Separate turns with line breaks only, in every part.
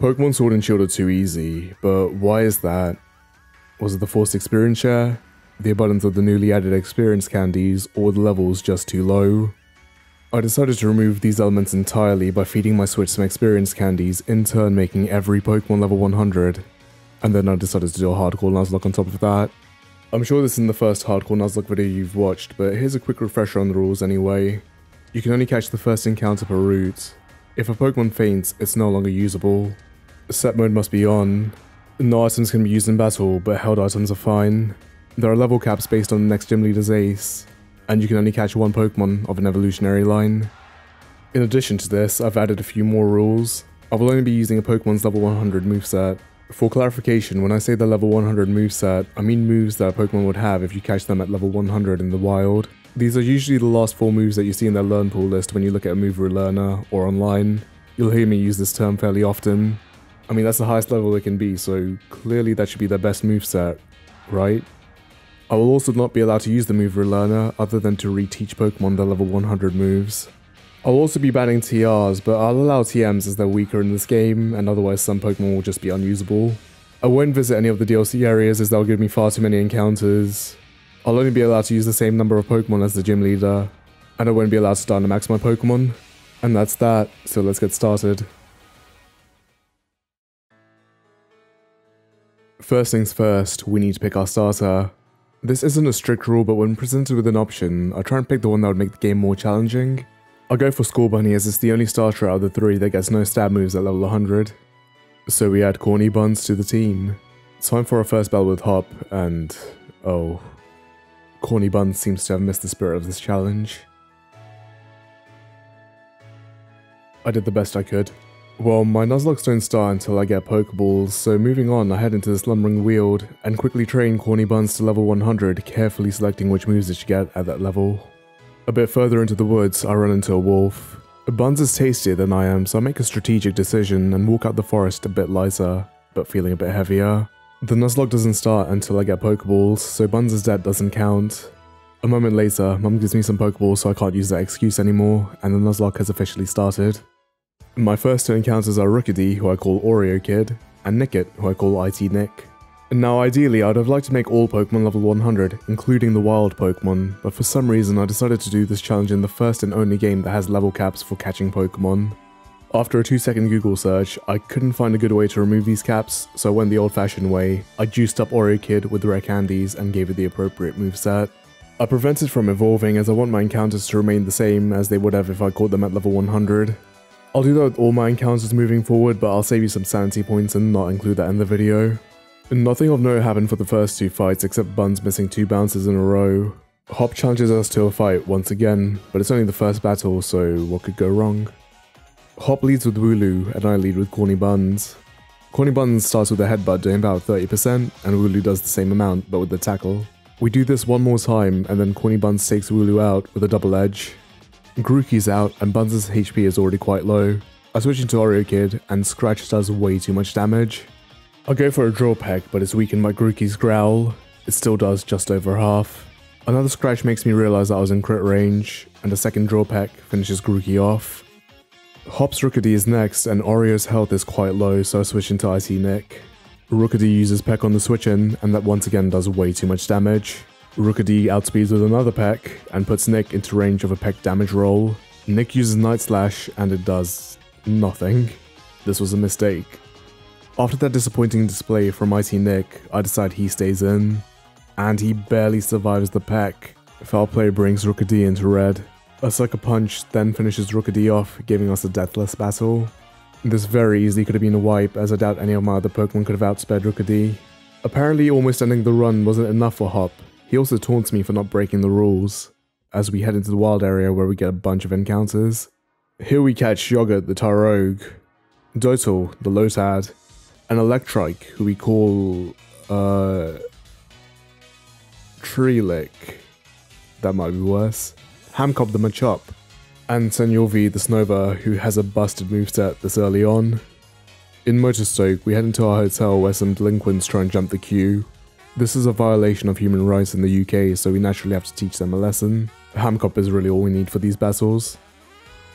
Pokemon Sword and Shield are too easy, but why is that? Was it the forced experience share, the abundance of the newly added experience candies, or the levels just too low? I decided to remove these elements entirely by feeding my Switch some experience candies, in turn making every Pokemon level 100. And then I decided to do a hardcore Nuzlocke on top of that. I'm sure this isn't the first hardcore Nuzlocke video you've watched, but here's a quick refresher on the rules anyway. You can only catch the first encounter per route. If a Pokemon faints, it's no longer usable. Set mode must be on. No items can be used in battle, but held items are fine. There are level caps based on the next gym leader's ace, and you can only catch one Pokemon of an evolutionary line. In addition to this, I've added a few more rules. I will only be using a Pokemon's level 100 moveset. For clarification, when I say the level 100 moveset, I mean moves that a Pokemon would have if you catch them at level 100 in the wild. These are usually the last 4 moves that you see in their learn pool list when you look at a move learner or online. You'll hear me use this term fairly often. I mean, that's the highest level it can be, so clearly that should be their best moveset, right? I will also not be allowed to use the move Relearner other than to reteach Pokemon their level 100 moves. I'll also be banning TRs, but I'll allow TMs as they're weaker in this game, and otherwise some Pokemon will just be unusable. I won't visit any of the DLC areas as they'll give me far too many encounters. I'll only be allowed to use the same number of Pokemon as the gym leader, and I won't be allowed to Dynamax my Pokemon. And that's that, so let's get started. First things first, we need to pick our starter. This isn't a strict rule, but when presented with an option, I try and pick the one that would make the game more challenging. I'll go for Scorbunny as it's the only starter out of the three that gets no stab moves at level 100. So we add Corny Buns to the team. Time for our first battle with Hop, and oh, Corny Buns seems to have missed the spirit of this challenge. I did the best I could. Well, my Nuzlocke don't start until I get Pokeballs, so moving on, I head into the Slumbering Weald and quickly train Corny Buns to level 100, carefully selecting which moves it should get at that level. A bit further into the woods, I run into a wolf. Buns is tastier than I am, so I make a strategic decision and walk out the forest a bit lighter, but feeling a bit heavier. The Nuzlocke doesn't start until I get Pokeballs, so Buns' death doesn't count. A moment later, Mum gives me some Pokeballs so I can't use that excuse anymore, and the Nuzlocke has officially started. My first two encounters are Rookidee, who I call Oreo Kid, and Nickit, who I call IT Nick. Now ideally, I'd have liked to make all Pokemon level 100, including the wild Pokemon, but for some reason I decided to do this challenge in the first and only game that has level caps for catching Pokemon. After a 2 second Google search, I couldn't find a good way to remove these caps, so I went the old fashioned way. I juiced up Oreo Kid with rare candies and gave it the appropriate moveset. I prevented from evolving as I want my encounters to remain the same as they would have if I caught them at level 100. I'll do that with all my encounters moving forward, but I'll save you some sanity points and not include that in the video. Nothing of note happened for the first two fights except Buns missing two bounces in a row. Hop challenges us to a fight once again, but it's only the first battle, so what could go wrong? Hop leads with Wooloo, and I lead with Corny Buns. Corny Buns starts with a headbutt doing about 30%, and Wooloo does the same amount, but with the tackle. We do this one more time, and then Corny Buns takes Wooloo out with a double edge. Grookey's out and Buns' HP is already quite low. I switch into Oreo Kid and Scratch does way too much damage. I go for a Drill Peck but it's weakened by Grookey's Growl. It still does just over half. Another Scratch makes me realise that I was in crit range, and a second Drill Peck finishes Grookey off. Hop's Rookidee is next and Oreo's health is quite low so I switch into Icy Nick. Rookidee uses Peck on the switch in and that once again does way too much damage. Rookidee outspeeds with another peck and puts Nick into range of a peck damage roll. Nick uses Night Slash and it does nothing. This was a mistake. After that disappointing display from Mighty Nick, I decide he stays in. And he barely survives the peck. Foul play brings Rookidee into red. A Sucker Punch then finishes Rookidee off, giving us a deathless battle. This very easily could have been a wipe, as I doubt any of my other Pokemon could have outsped Rookidee. Apparently almost ending the run wasn't enough for Hop, he also taunts me for not breaking the rules, as we head into the wild area where we get a bunch of encounters. Here we catch Yogurt the Tyrogue, Dotal the Lotad, and Electrike, who we call, uh, Treelick. That might be worse. Hamcop the Machop, and Senor V the Snover, who has a busted moveset this early on. In Motostoke, we head into our hotel where some delinquents try and jump the queue. This is a violation of human rights in the UK, so we naturally have to teach them a lesson. Hamcop is really all we need for these battles.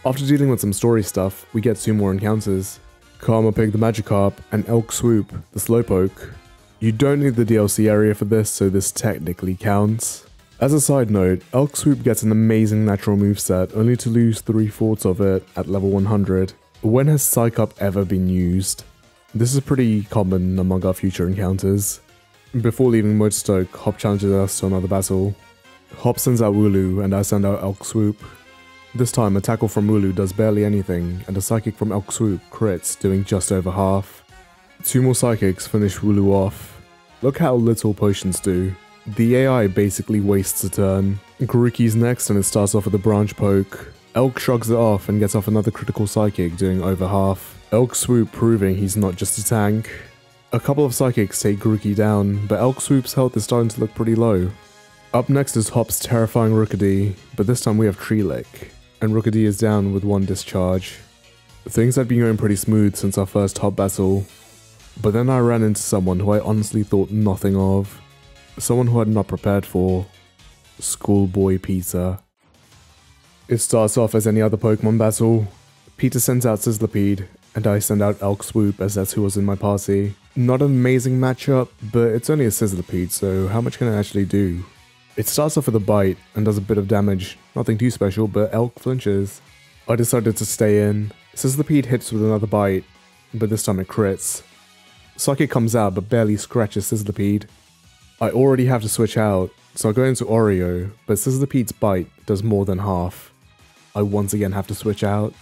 After dealing with some story stuff, we get two more encounters. Karma Pig the Magikarp, and Elk Swoop the Slowpoke. You don't need the DLC area for this, so this technically counts. As a side note, Elk Swoop gets an amazing natural moveset, only to lose 3 fourths of it at level 100. When has Psych Up ever been used? This is pretty common among our future encounters. Before leaving Motostoke, Hop challenges us to another battle. Hop sends out Wooloo, and I send out Elk Swoop. This time, a tackle from Wooloo does barely anything, and a Psychic from Elk Swoop crits, doing just over half. Two more Psychics finish Wooloo off. Look how little potions do. The AI basically wastes a turn. Grookey's next and it starts off with a branch poke. Elk shrugs it off and gets off another critical psychic doing over half. Elk swoop proving he's not just a tank. A couple of psychics take Grookey down, but Elk swoop's health is starting to look pretty low. Up next is Hop's terrifying Rookidee, but this time we have Tree Lick, and Rookidee is down with one discharge. Things had been going pretty smooth since our first Hop battle, but then I ran into someone who I honestly thought nothing of. Someone who I'm not prepared for. Schoolboy Peter. It starts off as any other Pokemon battle. Peter sends out Sizzlipede, and I send out Elk Swoop as that's who was in my party. Not an amazing matchup, but it's only a Sizzlipede, so how much can it actually do? It starts off with a bite and does a bit of damage, nothing too special, but Elk flinches. I decided to stay in. Sizzlipede hits with another bite, but this time it crits. Psychic comes out but barely scratches Sizzlipede. I already have to switch out, so I go into Oreo, but Sizzlipede's bite does more than half. I once again have to switch out.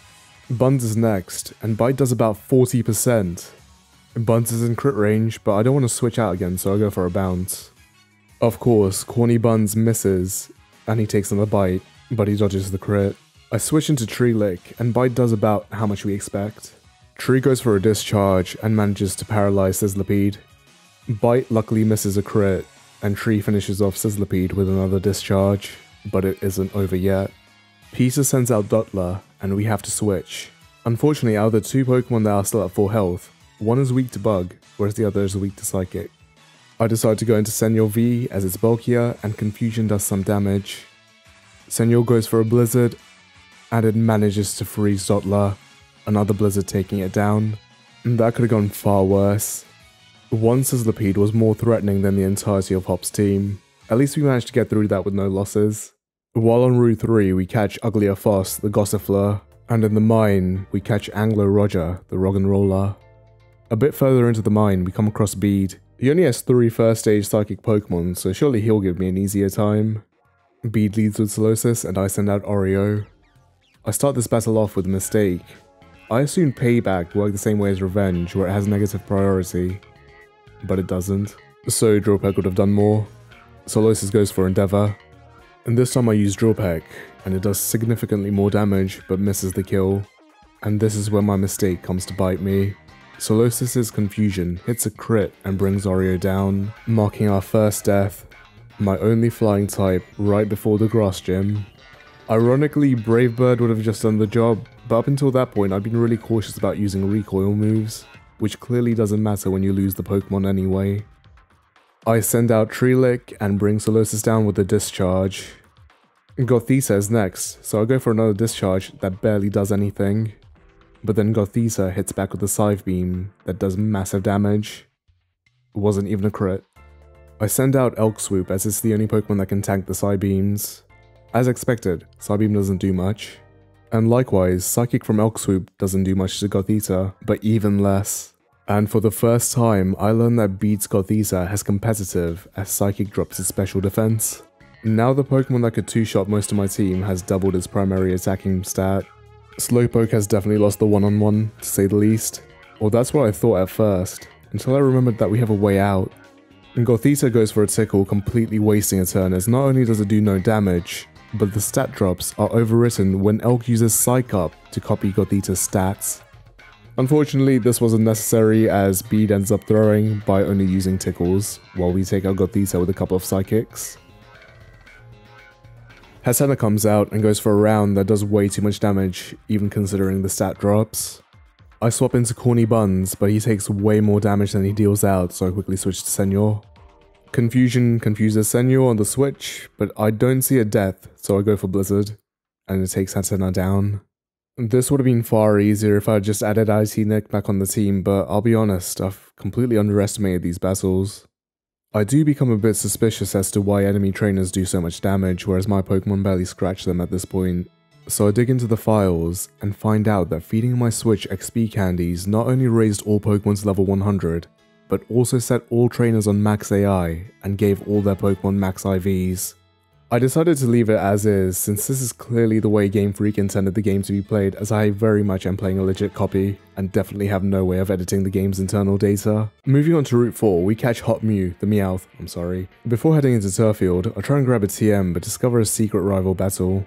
Buns is next, and bite does about 40%. Buns is in crit range, but I don't want to switch out again, so I'll go for a bounce. Of course, Corny Buns misses, and he takes another bite, but he dodges the crit. I switch into Tree Lick, and bite does about how much we expect. Tree goes for a discharge and manages to paralyze Sizzlipede. Bite luckily misses a crit, and Tree finishes off Sizzlipede with another discharge, but it isn't over yet. Peter sends out Dottler, and we have to switch. Unfortunately, out of the two Pokemon that are still at full health, one is weak to Bug, whereas the other is weak to Psychic. I decide to go into Senor V as it's bulkier and Confusion does some damage. Senor goes for a Blizzard, and it manages to freeze Dottler, another Blizzard taking it down. That could have gone far worse. One Sizzlipede was more threatening than the entirety of Hop's team. At least we managed to get through that with no losses. While on Route 3, we catch Uglier Foss, the Gossifleur, and in the mine, we catch Anglo Roger, the Roggenrola. A bit further into the mine, we come across Bede. He only has three first stage psychic Pokemon, so surely he'll give me an easier time. Bede leads with Solosis, and I send out Oreo. I start this battle off with a mistake. I assumed Payback worked the same way as Revenge, where it has negative priority. But it doesn't. So Drill Peck would have done more. Solosis goes for Endeavour. And this time I use Drill Peck, and it does significantly more damage, but misses the kill. And this is where my mistake comes to bite me. Solosis' confusion hits a crit and brings Oreo down, marking our first death, my only flying type right before the grass gym. Ironically, Brave Bird would have just done the job, but up until that point I'd been really cautious about using recoil moves, which clearly doesn't matter when you lose the Pokemon anyway. I send out Tree Lick and bring Solosis down with a discharge. Gothita is next, so I go for another discharge that barely does anything. But then Gothita hits back with a Psybeam that does massive damage. It wasn't even a crit. I send out Elk Swoop as it's the only Pokemon that can tank the Psybeams. As expected, Psybeam doesn't do much. And likewise, Psychic from Elk Swoop doesn't do much to Gothita, but even less. And for the first time, I learned that Bede's Gothita has competitive as Psychic drops its special defense. Now the Pokemon that could two-shot most of my team has doubled its primary attacking stat. Slowpoke has definitely lost the one-on-one, to say the least. Or that's what I thought at first, until I remembered that we have a way out. And Gothita goes for a tickle, completely wasting a turn as not only does it do no damage, but the stat drops are overwritten when Elk uses Psych Up to copy Gothita's stats. Unfortunately, this wasn't necessary as Bede ends up throwing by only using tickles, while we take out Gothita with a couple of psychics. Hatenna comes out and goes for a round that does way too much damage, even considering the stat drops. I swap into Corny Buns, but he takes way more damage than he deals out, so I quickly switch to Senor. Confusion confuses Senor on the switch, but I don't see a death, so I go for Blizzard, and it takes Hatenna down. This would have been far easier if I just added Nick back on the team, but I'll be honest, I've completely underestimated these battles. I do become a bit suspicious as to why enemy trainers do so much damage, whereas my Pokemon barely scratch them at this point. So I dig into the files and find out that feeding my Switch XP candies not only raised all Pokemon to level 100, but also set all trainers on max AI and gave all their Pokemon max IVs. I decided to leave it as is, since this is clearly the way Game Freak intended the game to be played, as I very much am playing a legit copy, and definitely have no way of editing the game's internal data. Moving on to Route 4, we catch Hot Mew, the Meowth, I'm sorry. Before heading into Turffield, I try and grab a TM, but discover a secret rival battle.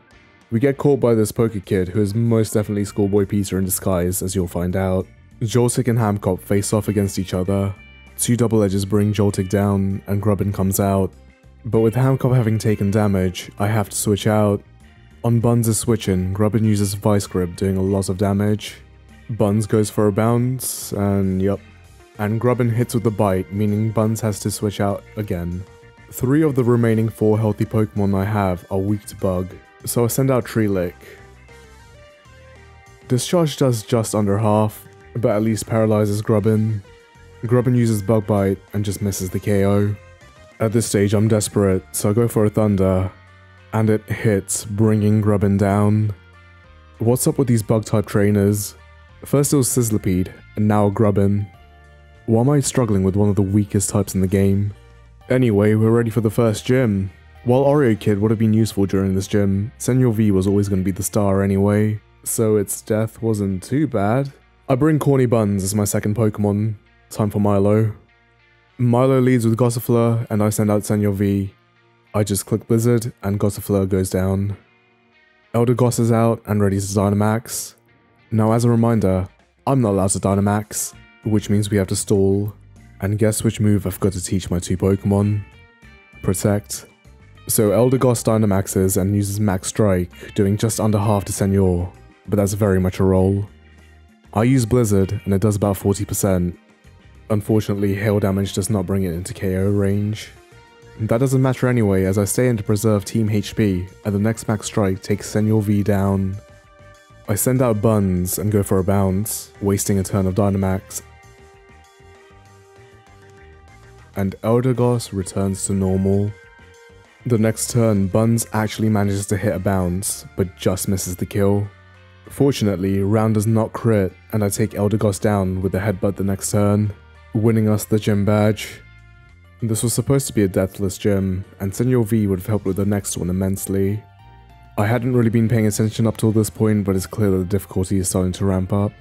We get caught by this Poké Kid, who is most definitely Schoolboy Peter in disguise, as you'll find out. Joltik and Hamcop face off against each other. Two double edges bring Joltik down, and Grubbin comes out. But with Hamcop having taken damage, I have to switch out. On Buns' switching, Grubbin uses Vice Grip doing a lot of damage. Buns goes for a bounce, and yup. And Grubbin hits with the bite, meaning Buns has to switch out again. Three of the remaining four healthy Pokemon I have are weak to Bug, so I send out Tree Lick. Discharge does just under half, but at least paralyzes Grubbin. Grubbin uses Bug Bite and just misses the KO. At this stage, I'm desperate, so I go for a Thunder, and it hits, bringing Grubbin down. What's up with these bug-type trainers? First it was Sizzlipede, and now Grubbin. Why am I struggling with one of the weakest types in the game? Anyway, we're ready for the first gym. While Oreo Kid would have been useful during this gym, Senor V was always going to be the star anyway, so its death wasn't too bad. I bring Corny Buns as my second Pokemon. Time for Milo. Milo leads with Gossifleur, and I send out Senor V. I just click Blizzard, and Gossifleur goes down. Eldegoss is out and ready to Dynamax. Now as a reminder, I'm not allowed to Dynamax, which means we have to stall. And guess which move I've got to teach my two Pokemon? Protect. So Eldegoss Dynamaxes and uses Max Strike, doing just under half to Senor, but that's very much a roll. I use Blizzard, and it does about 40%, Unfortunately, hail damage does not bring it into KO range. That doesn't matter anyway as I stay in to preserve team HP and the next max strike takes Senor V down. I send out Buns and go for a bounce, wasting a turn of Dynamax. And Eldegoss returns to normal. The next turn, Buns actually manages to hit a bounce, but just misses the kill. Fortunately, Round does not crit, and I take Eldegoss down with a headbutt the next turn winning us the gym badge. This was supposed to be a deathless gym, and Senor V would have helped with the next one immensely. I hadn't really been paying attention up till this point, but it's clear that the difficulty is starting to ramp up.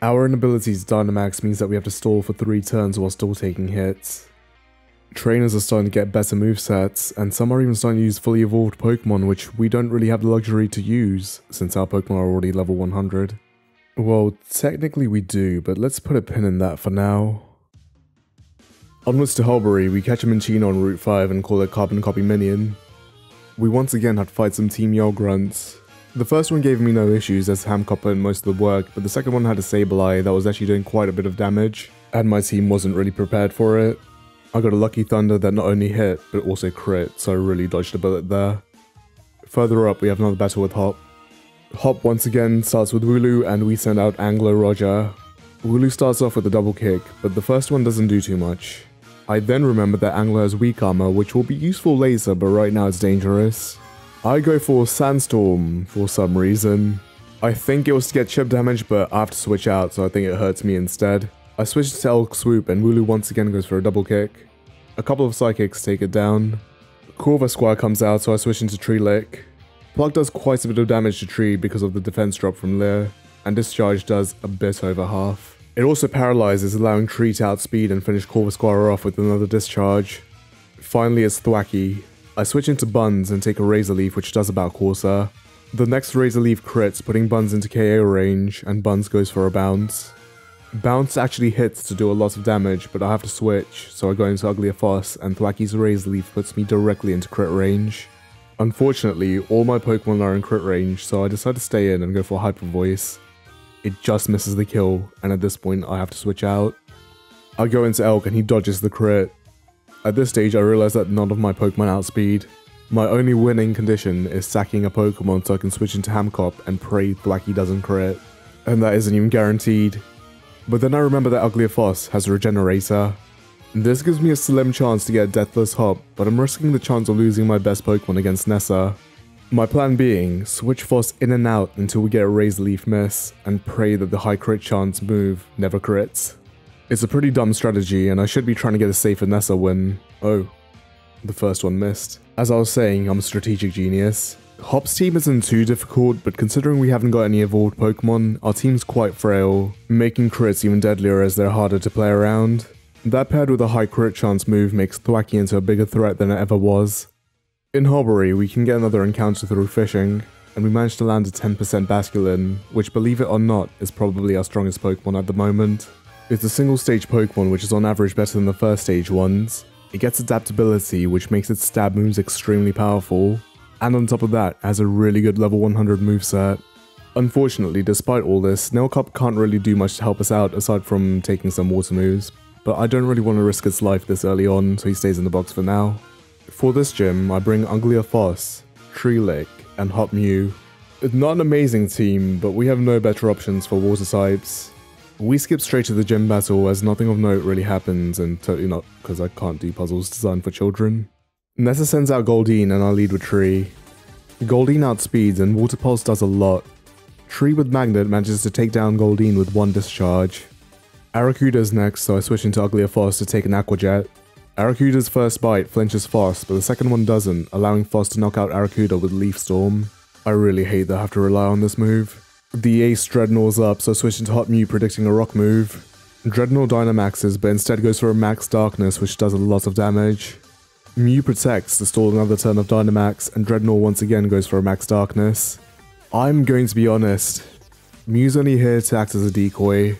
Our inability to Dynamax means that we have to stall for 3 turns while still taking hits. Trainers are starting to get better movesets, and some are even starting to use fully evolved Pokemon which we don't really have the luxury to use, since our Pokemon are already level 100. Well, technically we do, but let's put a pin in that for now. Onwards to Hulbury, we catch a Minccino on Route 5 and call it Carbon Copy Minion. We once again had to fight some Team Yell grunts. The first one gave me no issues as Hamcopper and most of the work, but the second one had a Sableye that was actually doing quite a bit of damage, and my team wasn't really prepared for it. I got a Lucky Thunder that not only hit, but also crit, so I really dodged a bullet there. Further up, we have another battle with Hop. Hop once again starts with Wooloo, and we send out Anglo Roger. Wooloo starts off with a double kick, but the first one doesn't do too much. I then remember that Angler has weak armor, which will be useful later, but right now it's dangerous. I go for Sandstorm for some reason. I think it was to get chip damage, but I have to switch out, so I think it hurts me instead. I switch to Elk Swoop, and Wooloo once again goes for a double kick. A couple of Psychics take it down. Corvisquire comes out, so I switch into Tree Lick. Pluck does quite a bit of damage to Tree because of the defense drop from Leer, and Discharge does a bit over half. It also paralyzes, allowing Tree to outspeed and finish Corvisquire off with another discharge. Finally, it's Thwackey. I switch into Buns and take a Razor Leaf, which does about Corsair. The next Razor Leaf crits, putting Buns into KO range, and Buns goes for a bounce. Bounce actually hits to do a lot of damage, but I have to switch, so I go into Ugliafoss, and Thwackey's Razor Leaf puts me directly into crit range. Unfortunately, all my Pokemon are in crit range, so I decide to stay in and go for Hyper Voice. It just misses the kill, and at this point I have to switch out. I go into Elk and he dodges the crit. At this stage I realize that none of my Pokemon outspeed. My only winning condition is sacking a Pokemon so I can switch into Hamcop and pray Blackie doesn't crit. And that isn't even guaranteed. But then I remember that Ugliafoss has a Regenerator. This gives me a slim chance to get a Deathless Hop, but I'm risking the chance of losing my best Pokemon against Nessa. My plan being, switch Foss in and out until we get a Razor Leaf Miss, and pray that the high crit chance move never crits. It's a pretty dumb strategy, and I should be trying to get a safer Nessa win. Oh, the first one missed. As I was saying, I'm a strategic genius. Hop's team isn't too difficult, but considering we haven't got any evolved Pokemon, our team's quite frail, making crits even deadlier as they're harder to play around. That paired with a high crit chance move makes Thwackey into a bigger threat than it ever was. In Hulbury, we can get another encounter through fishing, and we managed to land a 10% Basculin, which believe it or not, is probably our strongest Pokemon at the moment. It's a single stage Pokemon which is on average better than the first stage ones. It gets adaptability which makes its stab moves extremely powerful, and on top of that, has a really good level 100 moveset. Unfortunately, despite all this, Snailcup can't really do much to help us out aside from taking some water moves, but I don't really want to risk its life this early on, so he stays in the box for now. For this gym, I bring Ugliafoss, Treelick, and Hot Mew. It's not an amazing team, but we have no better options for water types. We skip straight to the gym battle as nothing of note really happens, and totally not because I can't do puzzles designed for children. Nessa sends out Goldeen and I lead with Tree. Goldeen outspeeds and Water Pulse does a lot. Tree with Magnet manages to take down Goldeen with one discharge. Arrokuda's next, so I switch into Ugliafoss to take an Aqua Jet. Arrokuda's first bite flinches Foss, but the second one doesn't, allowing Foss to knock out Arrokuda with Leaf Storm. I really hate that I have to rely on this move. The Ace Drednaw's up, so switch into Hot Mew predicting a rock move. Drednaw Dynamaxes, but instead goes for a Max Darkness, which does a lot of damage. Mew protects to stall another turn of Dynamax, and Drednaw once again goes for a Max Darkness. I'm going to be honest, Mew's only here to act as a decoy.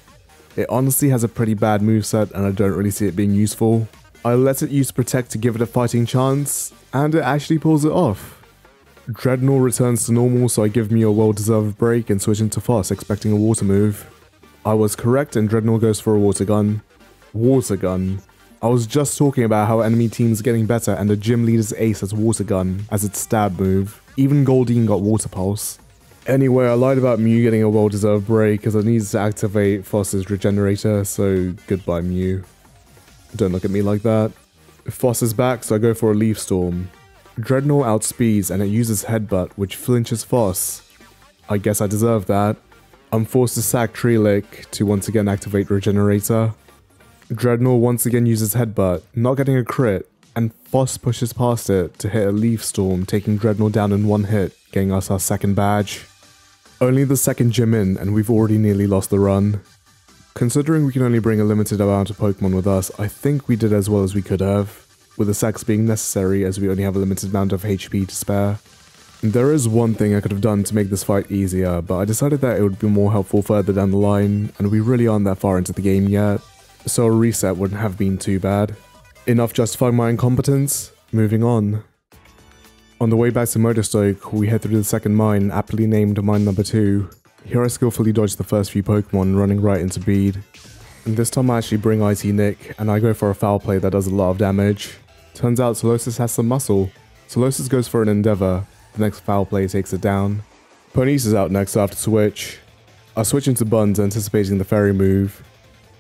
It honestly has a pretty bad moveset and I don't really see it being useful. I let it use Protect to give it a fighting chance, and it actually pulls it off. Drednaw returns to normal, so I give me a well-deserved break and switch into Foss, expecting a water move. I was correct and Drednaw goes for a water gun. Water gun. I was just talking about how enemy teams are getting better and the gym leader's ace has water gun as its stab move. Even Goldeen got water pulse. Anyway, I lied about Mew getting a well-deserved break because I needed to activate Foss's regenerator, so goodbye Mew. Don't look at me like that. Foss is back, so I go for a Leaf Storm. Drednaw outspeeds and it uses Headbutt, which flinches Foss. I guess I deserve that. I'm forced to sack Treelick to once again activate Regenerator. Drednaw once again uses Headbutt, not getting a crit, and Foss pushes past it to hit a Leaf Storm, taking Drednaw down in one hit, getting us our second badge. Only the second gym in, and we've already nearly lost the run. Considering we can only bring a limited amount of Pokemon with us, I think we did as well as we could have, with the sacks being necessary as we only have a limited amount of HP to spare. There is one thing I could have done to make this fight easier, but I decided that it would be more helpful further down the line, and we really aren't that far into the game yet, so a reset wouldn't have been too bad. Enough justifying my incompetence, moving on. On the way back to Motostoke, we head through the second mine, aptly named Mine Number 2, here I skillfully dodge the first few Pokemon, running right into Bede. And this time I actually bring IT Nick, and I go for a foul play that does a lot of damage. Turns out Solosis has some muscle. Solosis goes for an Endeavor, the next foul play takes it down. Ponies is out next after Switch. I switch into Buns anticipating the fairy move.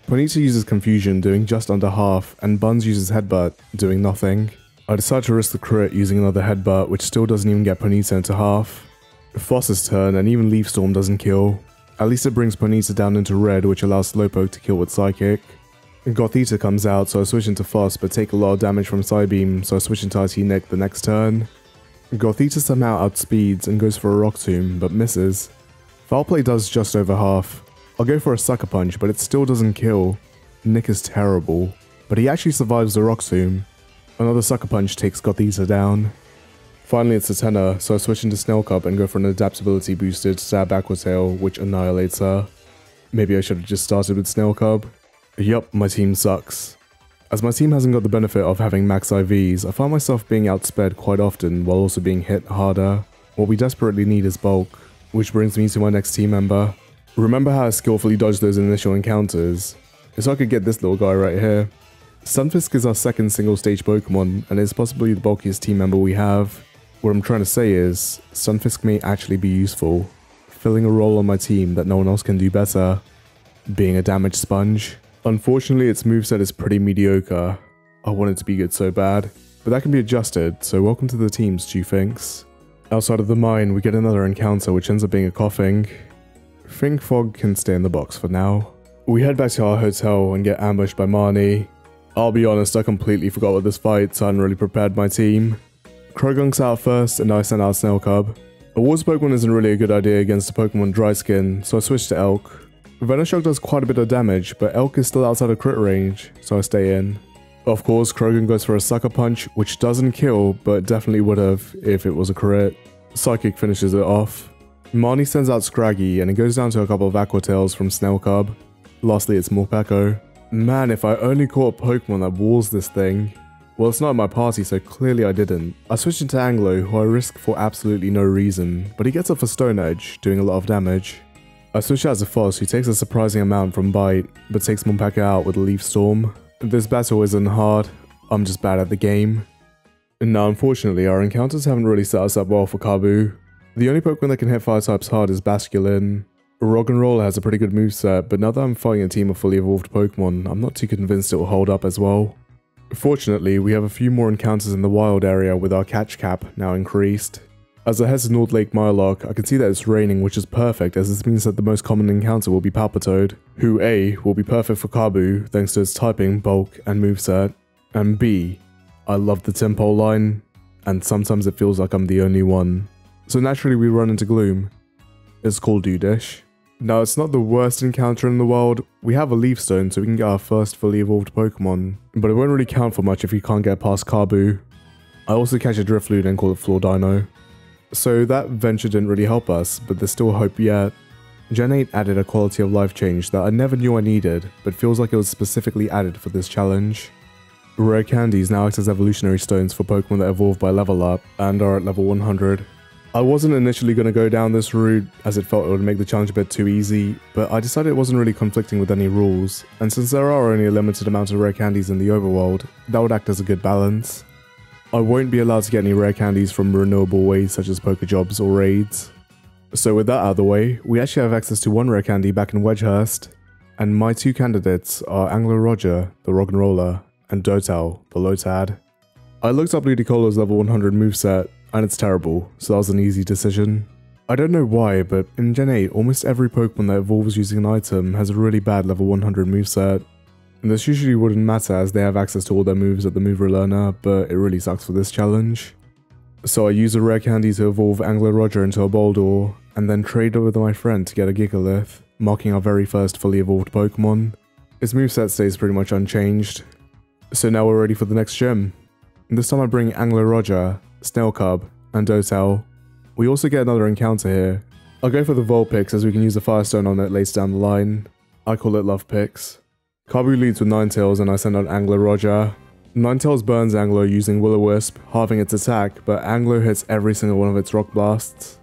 Ponyta uses Confusion, doing just under half, and Buns uses Headbutt, doing nothing. I decide to risk the crit using another Headbutt, which still doesn't even get Ponyta into half. Foss's turn, and even Leaf Storm doesn't kill. At least it brings Ponyta down into red, which allows Slowpoke to kill with Psychic. Gothita comes out, so I switch into Foss, but take a lot of damage from Psybeam, so I switch into IT Nick the next turn. Gothita somehow outspeeds and goes for a Rock Tomb, but misses. Foul Play does just over half. I'll go for a Sucker Punch, but it still doesn't kill. Nick is terrible, but he actually survives the Rock Tomb. Another Sucker Punch takes Gothita down. Finally, it's Hatenna, so I switch into Snailcup and go for an adaptability boosted stab Aqua Tail, which annihilates her. Maybe I should have just started with Snailcup. Yup, my team sucks. As my team hasn't got the benefit of having max IVs, I find myself being outsped quite often while also being hit harder. What we desperately need is bulk, which brings me to my next team member. Remember how I skillfully dodged those initial encounters? So I could get this little guy right here. Stunfisk is our second single stage Pokemon and is possibly the bulkiest team member we have. What I'm trying to say is, Stunfisk may actually be useful, filling a role on my team that no one else can do better, being a damage sponge. Unfortunately, its moveset is pretty mediocre. I want it to be good so bad, but that can be adjusted, so welcome to the team, Stu Finks. Outside of the mine, we get another encounter which ends up being a Koffing. Think Fog can stay in the box for now. We head back to our hotel and get ambushed by Marnie. I'll be honest, I completely forgot about this fight, so I hadn't really prepared my team. Croagunk's out first, and I sent out Snailcub. A water Pokemon isn't really a good idea against a Pokemon Dry Skin, so I switched to Elk. Venoshock does quite a bit of damage, but Elk is still outside of crit range, so I stay in. Of course, Croagunk goes for a Sucker Punch, which doesn't kill, but definitely would have if it was a crit. Psychic finishes it off. Marnie sends out Scraggy, and it goes down to a couple of Aqua Tails from Snailcub. Lastly, it's Morpeko. Man, if I only caught a Pokemon that walls this thing. Well, it's not my party, so clearly I didn't. I switch into Anglo, who I risk for absolutely no reason, but he gets up for Stone Edge, doing a lot of damage. I switch out to Foss, who takes a surprising amount from Bite, but takes Morpeko out with a Leaf Storm. This battle isn't hard, I'm just bad at the game. Now unfortunately, our encounters haven't really set us up well for Kabu. The only Pokemon that can hit fire types hard is Basculin. Roggenrola has a pretty good moveset, but now that I'm fighting a team of fully evolved Pokemon, I'm not too convinced it will hold up as well. Fortunately, we have a few more encounters in the wild area with our catch cap now increased. As I head to North Lake Miloch, I can see that it's raining, which is perfect as this means that the most common encounter will be Palpitoad, who A, will be perfect for Kabu thanks to its typing, bulk, and moveset, and B, I love the Tympole line, and sometimes it feels like I'm the only one. So naturally we run into Gloom. It's called Dudish. Now it's not the worst encounter in the world, we have a Leaf Stone so we can get our first fully evolved Pokemon, but it won't really count for much if we can't get past Kabu. I also catch a Drifloon and call it Floor Dino. So that venture didn't really help us, but there's still hope yet. Gen 8 added a quality of life change that I never knew I needed, but feels like it was specifically added for this challenge. Rare candies now act as evolutionary stones for Pokemon that evolve by level up, and are at level 100. I wasn't initially going to go down this route, as it felt it would make the challenge a bit too easy, but I decided it wasn't really conflicting with any rules, and since there are only a limited amount of rare candies in the overworld, that would act as a good balance. I won't be allowed to get any rare candies from renewable ways such as Poké Jobs or raids. So with that out of the way, we actually have access to one rare candy back in Wedgehurst, and my two candidates are Angler Roger, the Roggenrola, and Dotal, the Lotad. I looked up Ludicolo's level 100 moveset, and it's terrible, so that was an easy decision. I don't know why, but in Gen 8, almost every Pokemon that evolves using an item has a really bad level 100 moveset, and this usually wouldn't matter as they have access to all their moves at the Mover Learner, but it really sucks for this challenge. So I use a rare candy to evolve Angler Roger into a Boldore, and then trade it with my friend to get a Gigalith, marking our very first fully evolved Pokemon. Its moveset stays pretty much unchanged. So now we're ready for the next gym. This time I bring Angler Roger, Snailcub, and Dotel. We also get another encounter here. I'll go for the Vulpix as we can use the Firestone on it later down the line. I call it Love Picks. Kabu leads with Ninetales and I send out Angler Roger. Ninetales burns Angler using Will-O-Wisp, halving its attack, but Angler hits every single one of its Rock Blasts,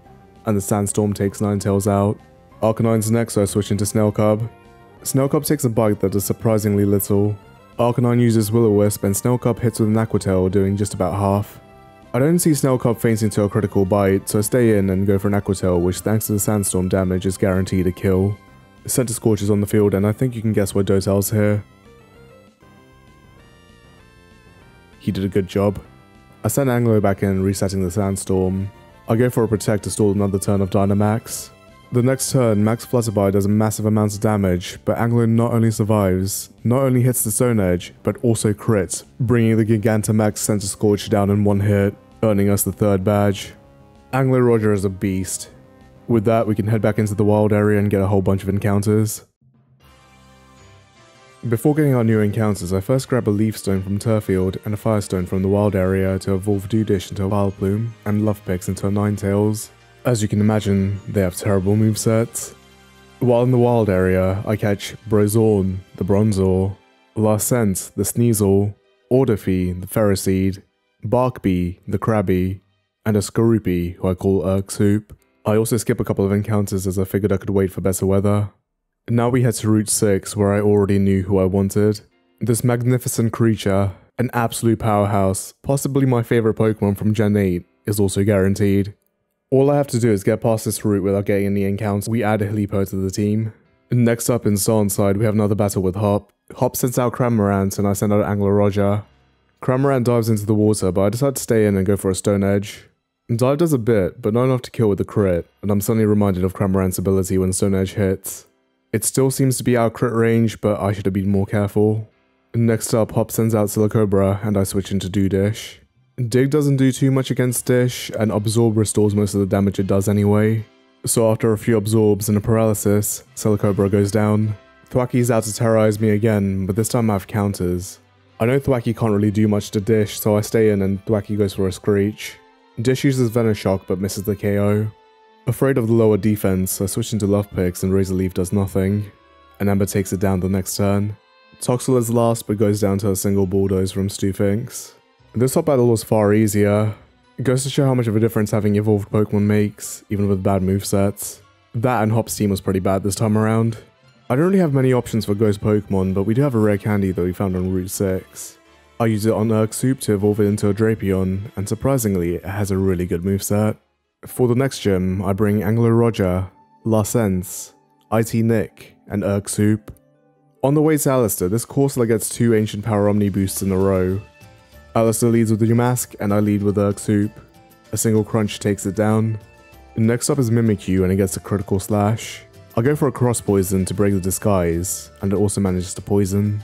and the Sandstorm takes Ninetales out. Arcanine's next, so I switch into Snailcub. Snailcub takes a bite that does surprisingly little. Arcanine uses Will-O-Wisp and Snailcub hits with an Aqua Tail, doing just about half. I don't see Snailcub fainting to a critical bite, so I stay in and go for an Aqua Tail, which thanks to the Sandstorm damage is guaranteed a kill. Centiskorch is on the field, and I think you can guess why Dotal's here. He did a good job. I send Anglo back in, resetting the Sandstorm. I go for a Protect to stall another turn of Dynamax. The next turn, Max Flutterby does a massive amount of damage, but Anglo not only survives, not only hits the Stone Edge, but also crits, bringing the Gigantamax Centiskorch down in one hit, earning us the third badge. Angler Roger is a beast. With that, we can head back into the wild area and get a whole bunch of encounters. Before getting our new encounters, I first grab a Leaf Stone from Turffield and a Firestone from the wild area to evolve Dudish into a Vileplume and Lovepix into a Ninetales. As you can imagine, they have terrible movesets. While in the wild area, I catch Brozorn, the Bronzor, Larcent, the Sneasel, Orderfie, the Ferroseed, Barkby, the Krabby, and a Skorupi, who I call Urkshoop. I also skip a couple of encounters as I figured I could wait for better weather. Now we head to Route 6 where I already knew who I wanted. This magnificent creature, an absolute powerhouse, possibly my favourite Pokemon from Gen 8, is also guaranteed. All I have to do is get past this route without getting any encounters. We add Helipo to the team. Next up in Stow-on-Side, we have another battle with Hop. Hop sends out Cramorant and I send out Angler Roger. Cramorant dives into the water, but I decide to stay in and go for a Stone Edge. Dive does a bit, but not enough to kill with the crit, and I'm suddenly reminded of Cramorant's ability when Stone Edge hits. It still seems to be out crit range, but I should have been more careful. Next up, Hop sends out Silicobra, and I switch into Do Dish. Dig doesn't do too much against Dish, and Absorb restores most of the damage it does anyway. So after a few absorbs and a paralysis, Silicobra goes down. Thwackey's out to terrorize me again, but this time I have counters. I know Thwackey can't really do much to Dish, so I stay in and Thwackey goes for a Screech. Dish uses Venoshock but misses the KO. Afraid of the lower defense, I switch into Love Picks and Razor Leaf does nothing. And Ember takes it down the next turn. Toxel is last but goes down to a single bulldoze from Stewfinks. This top battle was far easier. It goes to show how much of a difference having evolved Pokemon makes, even with bad movesets. That and Hop's team was pretty bad this time around. I don't really have many options for Ghost Pokemon, but we do have a rare candy that we found on Route 6. I use it on Urk Soup to evolve it into a Drapion, and surprisingly, it has a really good moveset. For the next gym, I bring Angler Roger, Larsense, IT Nick, and Urk Soup. On the way to Allister, this Corsola gets two Ancient Power Omni boosts in a row, Allister leads with Yamask, and I lead with Urk Soup. A single crunch takes it down. Next up is Mimikyu, and it gets a critical slash. I go for a cross poison to break the disguise, and it also manages to poison.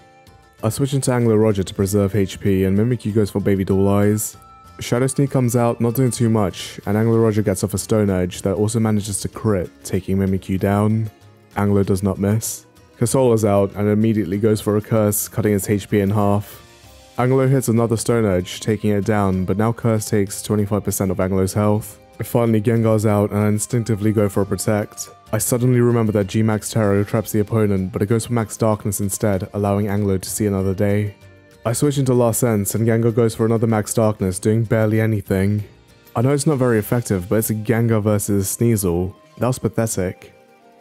I switch into Angler Roger to preserve HP, and Mimikyu goes for Baby Doll Eyes. Shadow Sneak comes out, not doing too much, and Angler Roger gets off a Stone Edge that also manages to crit, taking Mimikyu down. Angler does not miss. Corsola's out and immediately goes for a curse, cutting its HP in half. Anglo hits another Stone Edge, taking it down, but now Curse takes 25% of Anglo's health. Finally, Gengar's out and I instinctively go for a Protect. I suddenly remember that G-Max Terror traps the opponent, but it goes for Max Darkness instead, allowing Anglo to see another day. I switch into Larsense and Gengar goes for another Max Darkness, doing barely anything. I know it's not very effective, but it's a Gengar versus Sneasel. That was pathetic.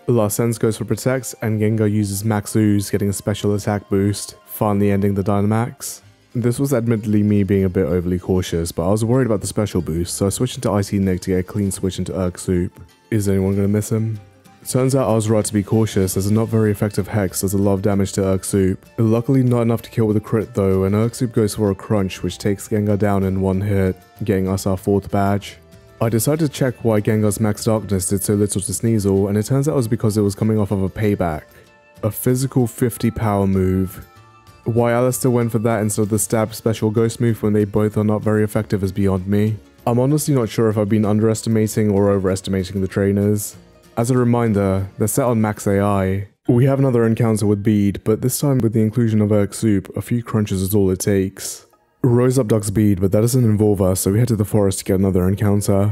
Larsense goes for Protect, and Gengar uses Max Ooze, getting a special attack boost, finally ending the Dynamax. This was admittedly me being a bit overly cautious, but I was worried about the special boost, so I switched into IT Nick to get a clean switch into Urk Soup. Is anyone gonna miss him? Turns out I was right to be cautious as a not very effective Hex does a lot of damage to Urk Soup. Luckily not enough to kill with a crit though, and Urk Soup goes for a crunch which takes Gengar down in one hit, getting us our fourth badge. I decided to check why Gengar's Max Darkness did so little to Sneasel, and it turns out it was because it was coming off of a payback. A physical 50 power move, why Allister went for that instead of the stab special ghost move when they both are not very effective is beyond me. I'm honestly not sure if I've been underestimating or overestimating the trainers. As a reminder, they're set on max AI. We have another encounter with Bede, but this time with the inclusion of Urk Soup, a few crunches is all it takes. Rose abducts Bede, but that doesn't involve us, so we head to the forest to get another encounter.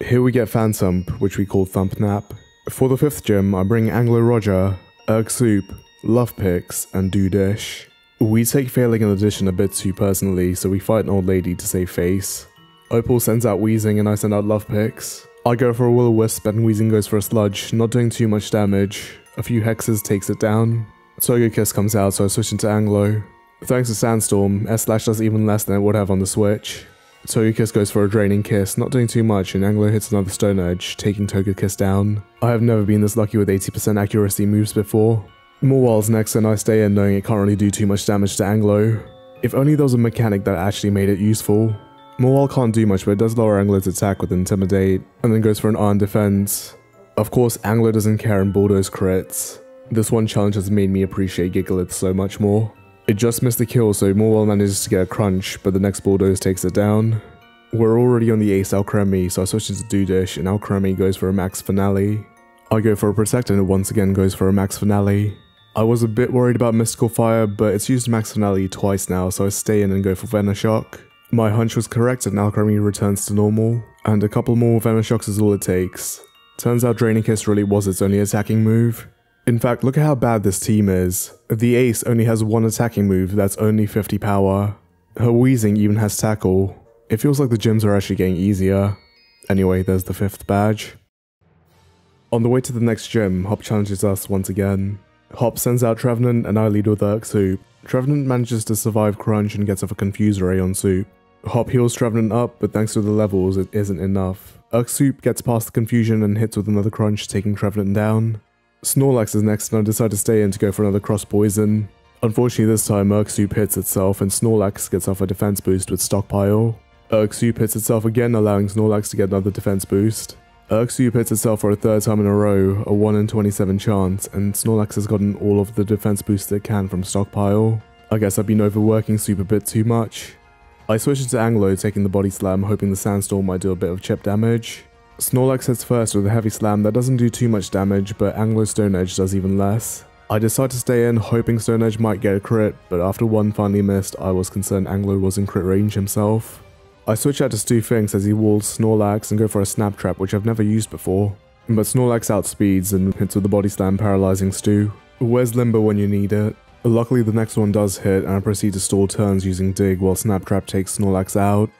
Here we get Phantump, which we call Thump Nap. For the fifth gym, I bring Anglo Roger, Urshifu, Love Picks, and Do Dish. We take failing an audition a bit too personally, so we fight an old lady to save face. Opal sends out Weezing and I send out Love Picks. I go for a Will-O-Wisp and Weezing goes for a Sludge, not doing too much damage. A few hexes takes it down. Togekiss comes out so I switch into Anglo. Thanks to Sandstorm, S-Slash does even less than it would have on the Switch. Togekiss goes for a Draining Kiss, not doing too much, and Anglo hits another Stone Edge, taking Togekiss down. I have never been this lucky with 80% accuracy moves before. Mawile's next and I stay in knowing it can't really do too much damage to Anglo. If only there was a mechanic that actually made it useful. Mawile can't do much but it does lower Anglo's attack with Intimidate, and then goes for an iron defense. Of course, Anglo doesn't care and Bulldoze crits. This one challenge has made me appreciate Gigalith so much more. It just missed the kill so Mawile manages to get a crunch, but the next Bulldoze takes it down. We're already on the ace Alcremie, so I switch into Dudish and Alcremie goes for a max finale. I go for a protect and it once again goes for a max finale. I was a bit worried about Mystical Fire, but it's used max finale twice now, so I stay in and go for Venoshock. My hunch was correct and Alcremie returns to normal, and a couple more Venoshocks is all it takes. Turns out Draining Kiss really was its only attacking move. In fact, look at how bad this team is. The Ace only has one attacking move that's only 50 power. Her Weezing even has Tackle. It feels like the gyms are actually getting easier. Anyway, there's the fifth badge. On the way to the next gym, Hop challenges us once again. Hop sends out Trevenant and I lead with Urk Soup. Trevenant manages to survive Crunch and gets off a Confuse Ray on Soup. Hop heals Trevenant up, but thanks to the levels, it isn't enough. Soup gets past the confusion and hits with another crunch, taking Trevenant down. Snorlax is next, and I decide to stay in to go for another cross poison. Unfortunately, this time Soup hits itself, and Snorlax gets off a defense boost with Stockpile. Soup hits itself again, allowing Snorlax to get another defense boost. Soup hits itself for a third time in a row, a 1 in 27 chance, and Snorlax has gotten all of the defense boosts it can from Stockpile. I guess I've been overworking Super bit too much. I switch into Anglo, taking the body slam, hoping the sandstorm might do a bit of chip damage. Snorlax hits first with a heavy slam that doesn't do too much damage, but Anglo Stone Edge does even less. I decide to stay in, hoping Stone Edge might get a crit, but after one finally missed, I was concerned Anglo was in crit range himself. I switch out to Stu as he walls Snorlax and go for a Snap Trap which I've never used before. But Snorlax outspeeds and hits with the body slam paralyzing Stu. Where's Limber when you need it? Luckily the next one does hit and I proceed to stall turns using Dig while Snap Trap takes Snorlax out.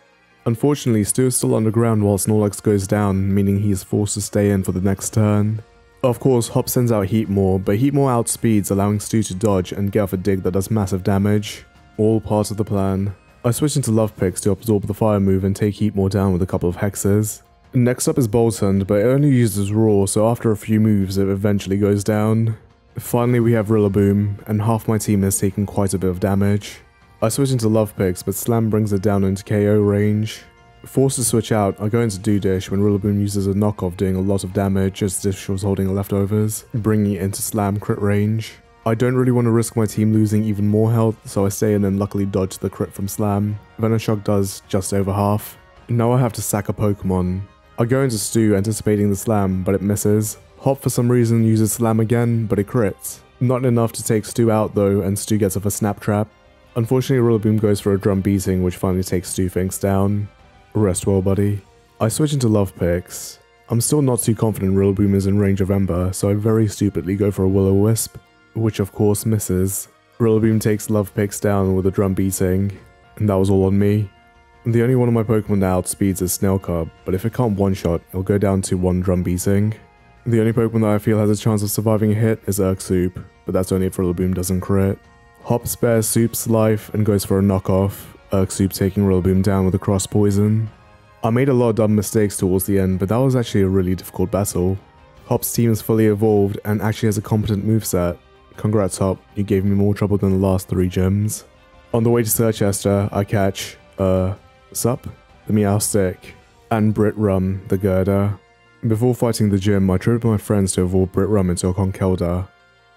Unfortunately, Stu is still underground while Snorlax goes down, meaning he is forced to stay in for the next turn. Of course, Hop sends out Heatmor, but Heatmor outspeeds allowing Stu to dodge and get off a dig that does massive damage. All part of the plan. I switch into Love Picks to absorb the fire move and take Heatmor down with a couple of hexes. Next up is Boltund, but it only uses Roar, so after a few moves it eventually goes down. Finally we have Rillaboom, and half my team has taken quite a bit of damage. I switch into Love Picks, but Slam brings it down into KO range. Forced to switch out, I go into Do Dish when Rillaboom uses a knockoff doing a lot of damage as Dish was holding leftovers, bringing it into Slam crit range. I don't really want to risk my team losing even more health, so I stay in and luckily dodge the crit from Slam. Venoshock does just over half. Now I have to sack a Pokemon. I go into Stu anticipating the Slam, but it misses. Hop for some reason uses Slam again, but it crits. Not enough to take Stu out though, and Stu gets off a Snap Trap. Unfortunately, Rillaboom goes for a drum beating, which finally takes Stu Finks down. Rest well, buddy. I switch into Love Picks. I'm still not too confident Rillaboom is in range of Ember, so I very stupidly go for a Will-O-Wisp, which of course misses. Rillaboom takes Love Picks down with a drum beating, and that was all on me. The only one of my Pokemon that outspeeds is Snailcup, but if it can't one-shot, it'll go down to one drum beating. The only Pokemon that I feel has a chance of surviving a hit is Urshifu, but that's only if Rillaboom doesn't crit. Hop spares Soup's life and goes for a knockoff, Urshifu taking Rillaboom down with a cross poison. I made a lot of dumb mistakes towards the end, but that was actually a really difficult battle. Hop's team is fully evolved and actually has a competent moveset. Congrats Hop, you gave me more trouble than the last three gems. On the way to Circhester, I catch, uh, Sup? The Meowstic, and Brit Rum, the Gurdurr. Before fighting the gym, I traded my friends to avoid Brit Rum into a Conkeldurr.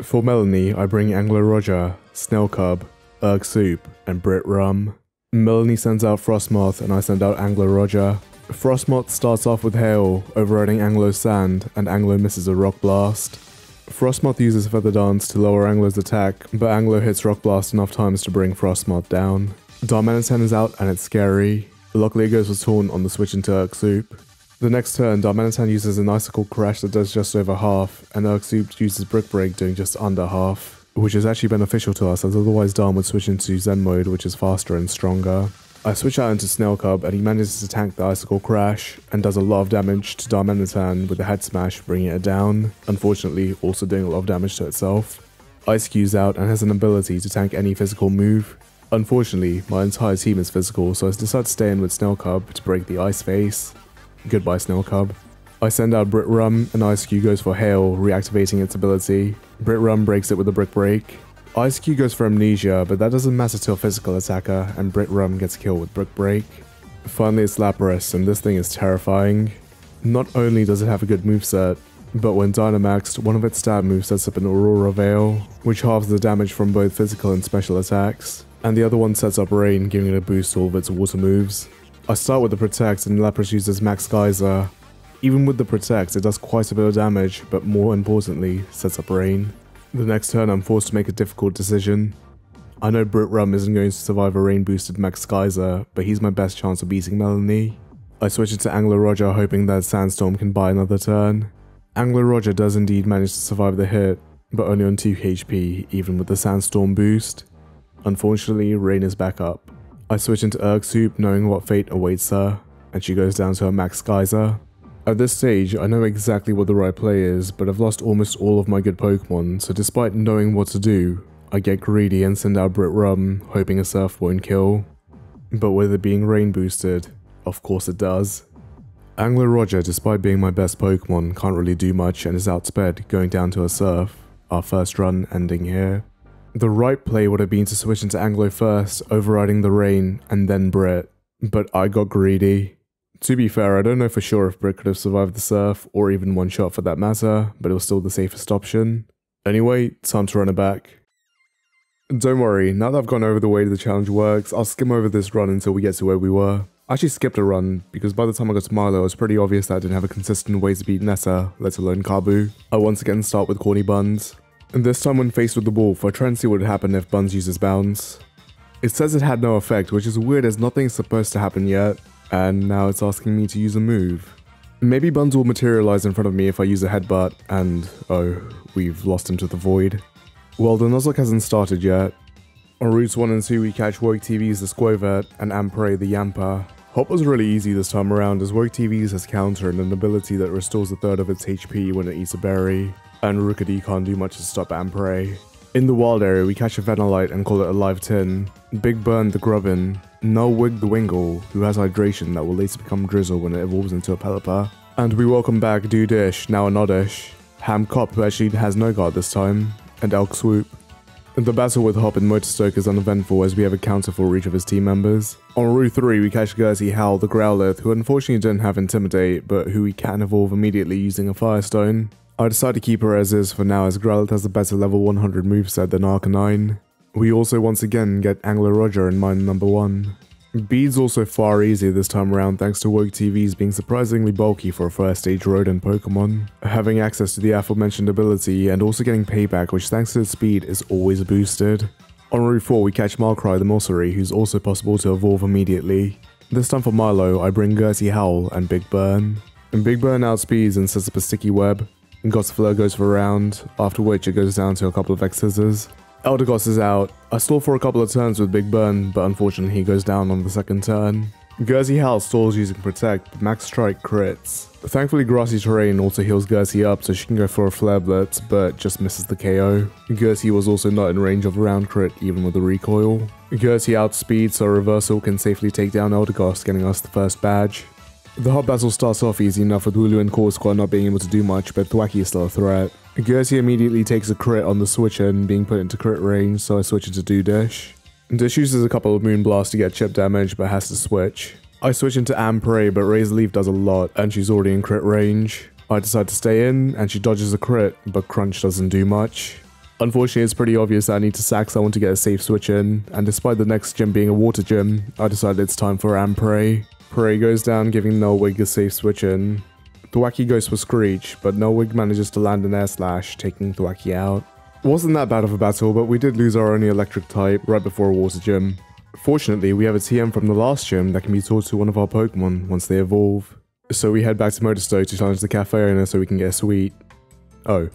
For Melony, I bring Angler Roger, Snail Cub, Urk Soup, and Brit Rum. Melony sends out Frosmoth, and I send out Angler Roger. Frosmoth starts off with Hail, overriding Anglo's Sand, and Anglo misses a Rock Blast. Frosmoth uses Feather Dance to lower Anglo's attack, but Anglo hits Rock Blast enough times to bring Frosmoth down. Darmanitan is out and it's scary. Luckily it goes for Taunt on the switch into Soup. The next turn, Darmanitan uses an Icicle Crash that does just over half, and Urshifu uses Brick Break doing just under half, which is actually beneficial to us as otherwise Darm would switch into Zen mode which is faster and stronger. I switch out into Snailcup and he manages to tank the Icicle Crash and does a lot of damage to Darmanitan with a Head Smash bringing it down, unfortunately also doing a lot of damage to itself. Eiscue's out and has an ability to tank any physical move. Unfortunately, my entire team is physical so I decide to stay in with Snailcup to break the Ice Face. Goodbye, Snailcup. I send out Brit Rum, and Eiscue goes for Hail, reactivating its ability. Brit Rum breaks it with a Brick Break. Eiscue goes for Amnesia, but that doesn't matter to a physical attacker, and Brit Rum gets killed with Brick Break. Finally, it's Lapras, and this thing is terrifying. Not only does it have a good moveset, but when Dynamaxed, one of its stab moves sets up an Aurora Veil, which halves the damage from both physical and special attacks, and the other one sets up Rain, giving it a boost to all of its water moves. I start with the Protect and Lapras uses Max Geyser. Even with the Protect, it does quite a bit of damage, but more importantly, sets up Rain. The next turn I'm forced to make a difficult decision. I know Brit Rum isn't going to survive a rain boosted Max Geyser, but he's my best chance of beating Melony. I switch it to Anglo Roger hoping that Sandstorm can buy another turn. Angler Roger does indeed manage to survive the hit, but only on 2 HP even with the Sandstorm boost. Unfortunately, Rain is back up. I switch into Urk Soup knowing what fate awaits her, and she goes down to her Max Geyser. At this stage, I know exactly what the right play is, but I've lost almost all of my good Pokemon, so despite knowing what to do, I get greedy and send out Brit Rum, hoping a Surf won't kill. but with it being rain boosted, of course it does. Angler Roger, despite being my best Pokemon, can't really do much and is outsped, going down to a Surf, our first run ending here. The right play would have been to switch into Anglo first, overriding the rain, and then Brit, but I got greedy. To be fair, I don't know for sure if Brit could have survived the surf, or even one shot for that matter, but it was still the safest option. Anyway, time to run it back. Don't worry, now that I've gone over the way the challenge works, I'll skim over this run until we get to where we were. I actually skipped a run, because by the time I got to Milo, it was pretty obvious that I didn't have a consistent way to beat Nessa, let alone Kabu. I once again start with Corny Buns. And this time when faced with the wolf, I try and see what would happen if Buns uses bounce. It says it had no effect, which is weird as nothing's supposed to happen yet, and now it's asking me to use a move. Maybe Buns will materialize in front of me if I use a headbutt, and oh, we've lost him to the void. Well, the Nuzlocke hasn't started yet. On routes 1 and 2 we catch Woke TV's the Skwovet and Ampere the Yamper. Hop was really easy this time around as Woke TV's has counter and an ability that restores a third of its HP when it eats a berry, and Rookidee can't do much to stop Ampere. In the wild area, we catch a Venonat and call it a live tin. Big Burn the Grubbin, No Wig the Wingull, who has hydration that will later become Drizzle when it evolves into a Pelipper. And we welcome back Dudish, now an Oddish, Ham Cop, who actually has no guard this time, and Elk Swoop. The battle with Hop and Motostoke is uneventful as we have a counter for each of his team members. On Route 3 we catch Gersey Howl the Growlithe, who unfortunately didn't have Intimidate, but who we can evolve immediately using a Firestone. I decided to keep her as is for now as Growlithe has a better level 100 moveset than Arcanine. We also once again get Angler Roger in mine number 1. Bede's also far easier this time around thanks to Woke TV's being surprisingly bulky for a first stage rodent Pokemon. Having access to the aforementioned ability and also getting payback which thanks to its speed is always boosted. On Route 4 we catch Markrai the Milcery who's also possible to evolve immediately. This time for Milo I bring Gersey Howl and Big Burn. And Big Burn outspeeds and sets up a sticky web, Gossifleur goes for a round, after which it goes down to a couple of X scissors. Is out. I stall for a couple of turns with Big Burn, but unfortunately he goes down on the second turn. Gersey Howl stalls using Protect, but Max Strike crits. Thankfully Grassy Terrain also heals Gersey up so she can go for a Flare Blitz, but just misses the KO. Gersey was also not in range of a round crit even with the recoil. Gersey outspeeds so Reversal can safely take down Eldegoss getting us the first badge. The hot battle starts off easy enough with Wooloo and Corpseclaw not being able to do much, but Thwackey is still a threat. Gersey immediately takes a crit on the switcher and being put into crit range, so I switch into Dudish. Dish uses a couple of Moonblasts to get chip damage, but has to switch. I switch into Ampere, but Razor Leaf does a lot, and she's already in crit range. I decide to stay in, and she dodges a crit, but Crunch doesn't do much. Unfortunately, it's pretty obvious that I need to sack someone to get a safe switch in, and despite the next gym being a water gym, I decided it's time for Ampere. Prey goes down, giving Nullwig a safe switch in. Thwackey goes for Screech, but Nullwig manages to land an air slash, taking Thwackey out. Wasn't that bad of a battle, but we did lose our only electric type right before a water gym. Fortunately, we have a TM from the last gym that can be taught to one of our Pokemon once they evolve. So we head back to Motostoke to challenge the cafe owner so we can get a sweet. Oh.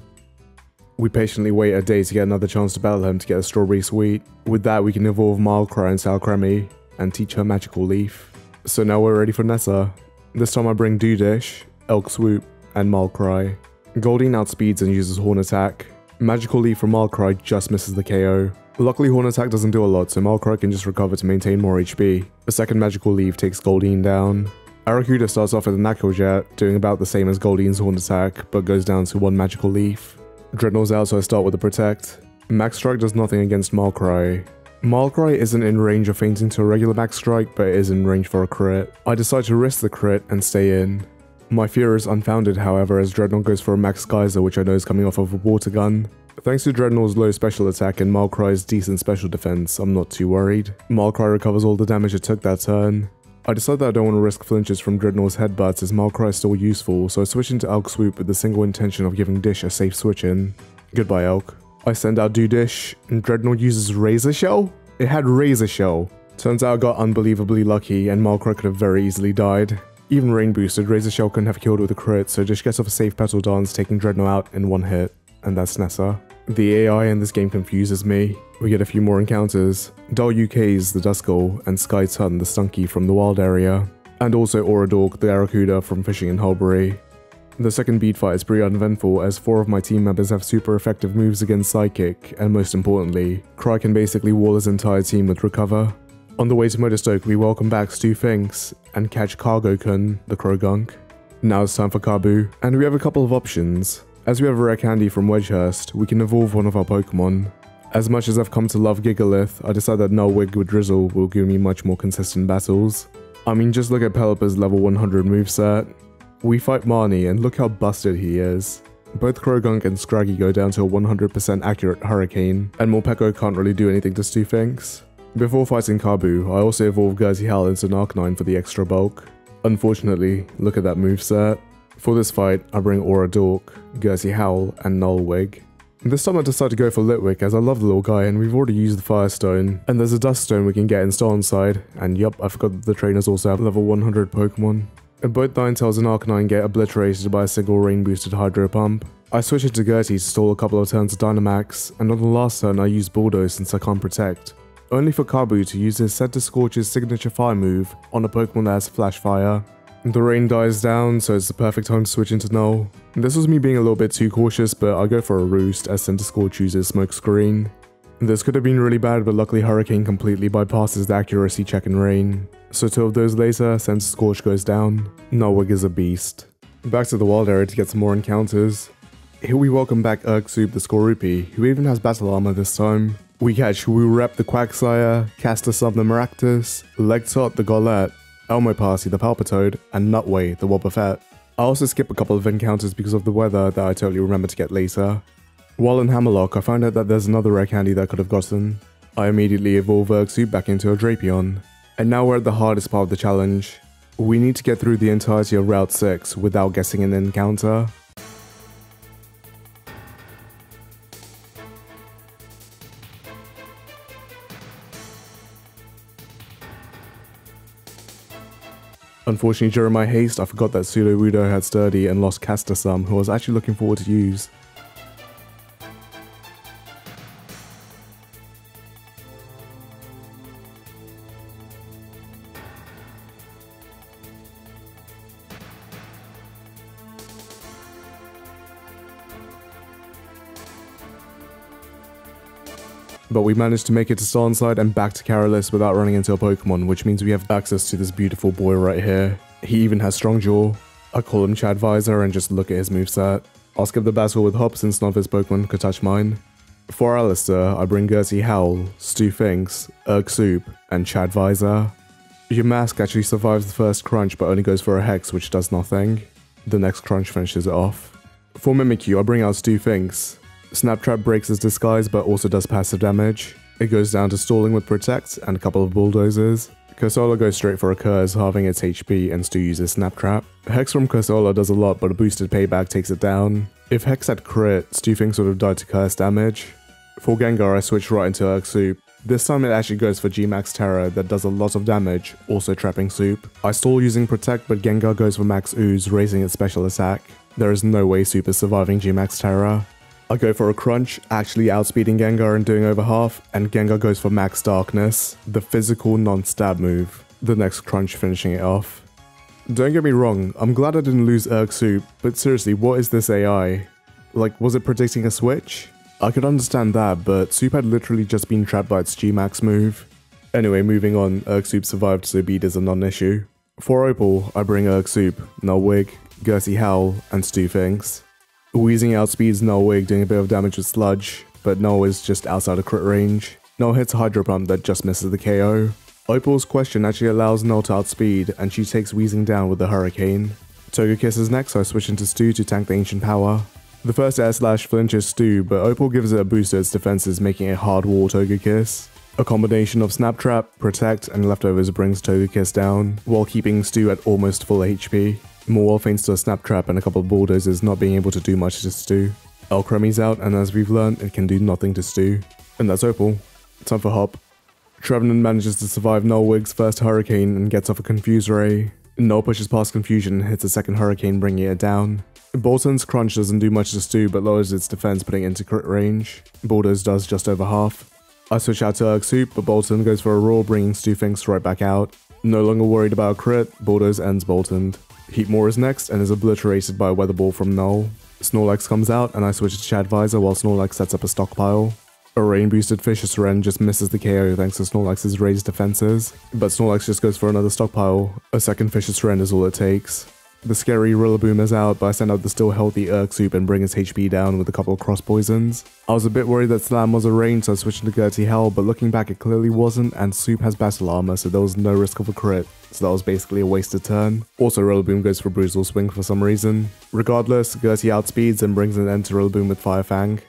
We patiently wait a day to get another chance to battle him to get a strawberry sweet. With that, we can evolve Milecry and Alcremie and teach her Magical Leaf. So now we're ready for Nessa. This time I bring Dudish, Elk Swoop, and Markrai. Goldeen outspeeds and uses Horn Attack. Magical Leaf from Markrai just misses the KO. Luckily Horn Attack doesn't do a lot, so Markrai can just recover to maintain more HP. A second Magical Leaf takes Goldeen down. Arrokuda starts off with a Knuckle Jet, doing about the same as Goldeen's Horn Attack, but goes down to one Magical Leaf. Drednaw's out, so I start with a Protect. Max Strike does nothing against Markrai. Markrai isn't in range of fainting to a regular max strike, but is in range for a crit. I decide to risk the crit and stay in. My fear is unfounded however as Drednaw goes for a max geyser which I know is coming off of a water gun. Thanks to Drednaw's low special attack and Markrai's decent special defense, I'm not too worried. Markrai recovers all the damage it took that turn. I decide that I don't want to risk flinches from Drednaw's headbutts as Markrai is still useful, so I switch into Elk Swoop with the single intention of giving Dish a safe switch in. Goodbye Elk. I send out Dudish, and Drednaw uses Razor Shell? It had Razor Shell. Turns out I got unbelievably lucky, and Markrai could have very easily died. Even Rain Boosted, Razor Shell couldn't have killed with a crit, so Dish gets off a safe Petal Dance, taking Drednaw out in one hit. And that's Nessa. The AI in this game confuses me. We get a few more encounters. Dull UK's the Duskull, and Sky Tun the Stunky from the wild area. And also Oradork the Arrokuda from fishing in Hulbury. The second Bede fight is pretty uneventful as four of my team members have super effective moves against Psychic, and most importantly, Cry can basically wall his entire team with Recover. On the way to Motostoke, we welcome back Stu Finks and catch Cargo-kun, the Croagunk. Now it's time for Kabu, and we have a couple of options. As we have a rare candy from Wedgehurst, we can evolve one of our Pokemon. As much as I've come to love Gigalith, I decided that Nullwig with Drizzle will give me much more consistent battles. I mean, just look at Pelipper's level 100 moveset. We fight Marnie, and look how busted he is. Both Croagunk and Scraggy go down to a 100% accurate Hurricane, and Morpeko can't really do anything to Stu Finks. Before fighting Kabu, I also evolved Gersey Howl into an Arcanine for the extra bulk. Unfortunately, look at that moveset. For this fight, I bring Aura Dork, Gersey Howl, and Nullwig. This time I decided to go for Litwick as I love the little guy and we've already used the Firestone. And there's a Dust Stone we can get in Stow-on-Side, and yup, I forgot that the trainers also have level 100 Pokemon. Both Ninetales and Arcanine get obliterated by a single rain boosted Hydro Pump. I switch it to Gertie to stall a couple of turns of Dynamax, and on the last turn I use Bulldoze since I can't protect. Only for Kabu to use his Centiskorch's signature fire move on a Pokemon that has Flash Fire. The rain dies down, so it's the perfect time to switch into Null. This was me being a little bit too cautious, but I go for a roost as Centiskorch chooses Smokescreen. This could have been really bad, but luckily Hurricane completely bypasses the accuracy check in rain. So two of those later, Centiskorch goes down. Nullwig is a beast. Back to the wild area to get some more encounters. Here we welcome back Urksup the Skorupi, who even has battle armor this time. We catch Rep the Quagsire, Castor the Maractus, Legtot the Golett, Elmo Party the Palpitoad, and Nutway the Wobbuffet. I also skip a couple of encounters because of the weather that I totally remember to get later. While in Hammerlocke, I find out that there's another rare candy that I could have gotten. I immediately evolve Urksup back into a Drapion. And now we're at the hardest part of the challenge. We need to get through the entirety of Route 6 without guessing an encounter. Unfortunately, during my haste, I forgot that Sudowoodo had Sturdy and lost Castasum, who I was actually looking forward to use. But we managed to make it to Stow-on-Side and back to Karolis without running into a Pokemon, which means we have access to this beautiful boy right here. He even has Strong Jaw. I call him Chad Visor and just look at his moveset. I'll skip the battle with Hop since none of his Pokemon could touch mine. For Allister, I bring Gersey Howl, Stu Finks, Urksup, and Chad Visor. Mask actually survives the first crunch but only goes for a Hex which does nothing. The next crunch finishes it off. For Mimikyu, I bring out Stu Finks, Snaptrap breaks his disguise but also does passive damage. It goes down to stalling with Protect and a couple of bulldozers. Cursola goes straight for a curse, halving its HP, and still uses Snaptrap. Hex from Cursola does a lot, but a boosted payback takes it down. If Hex had crit, Stu Finks would have died to curse damage. For Gengar, I switch right into Urksup. This time it actually goes for G-Max Terror that does a lot of damage, also trapping Soup. I stall using Protect, but Gengar goes for Max Ooze, raising its special attack. There is no way Soup is surviving G-Max Terror. I go for a crunch, actually outspeeding Gengar and doing over half, and Gengar goes for Max Darkness, the physical non-stab move, the next crunch finishing it off. Don't get me wrong, I'm glad I didn't lose Urksup, but seriously, what is this AI? Like, was it predicting a switch? I could understand that, but Soup had literally just been trapped by its G-Max move. Anyway, moving on, Urksup survived so Bede is a non-issue. For Opal, I bring Urksup, Nullwig, Gersey Howl, and Stu Finks. Wheezing outspeeds Nullwig, doing a bit of damage with Sludge, but No is just outside of crit range. No hits Hydro Pump that just misses the KO. Opal's question actually allows Null to outspeed, and she takes Wheezing down with the Hurricane. Togekiss is next, so I switch into Stu to tank the Ancient Power. The first air slash flinches Stu, but Opal gives it a boost to its defenses, making it hard wall Togekiss. A combination of Snap Trap, Protect, and Leftovers brings Togekiss down, while keeping Stu at almost full HP. More thanks to a snap trap and a couple of bulldozers not being able to do much to Stu. Alcremie's out, and as we've learned, it can do nothing to Stu. And that's Opal. Time for Hop. Trevenant manages to survive Nullwig's first hurricane and gets off a Confuse Ray. Null pushes past Confusion hits a second hurricane, bringing it down. Boltund's Crunch doesn't do much to Stu, but lowers its defense, putting it into crit range. Bulldoze does just over half. I switch out to Urksup, but Boltund goes for a roar, bringing Stu right back out. No longer worried about a crit, Bulldoze ends Boltund. Heatmor is next and is obliterated by a weather ball from Null. Snorlax comes out and I switch to Chad Visor while Snorlax sets up a stockpile. A rain boosted Fishious Rend just misses the KO thanks to Snorlax's raised defenses, but Snorlax just goes for another stockpile. A second Fishious Rend is all it takes. The scary Rillaboom is out, but I send out the still healthy Urshifu and bring his HP down with a couple of cross poisons. I was a bit worried that Slam was a range, so I switched to Gurty Hell, but looking back it clearly wasn't, and Soup has battle armor, so there was no risk of a crit, so that was basically a wasted turn. Also, Rillaboom goes for Brutal Swing for some reason. Regardless, Gurty outspeeds and brings an end to Rillaboom with Fire Fang.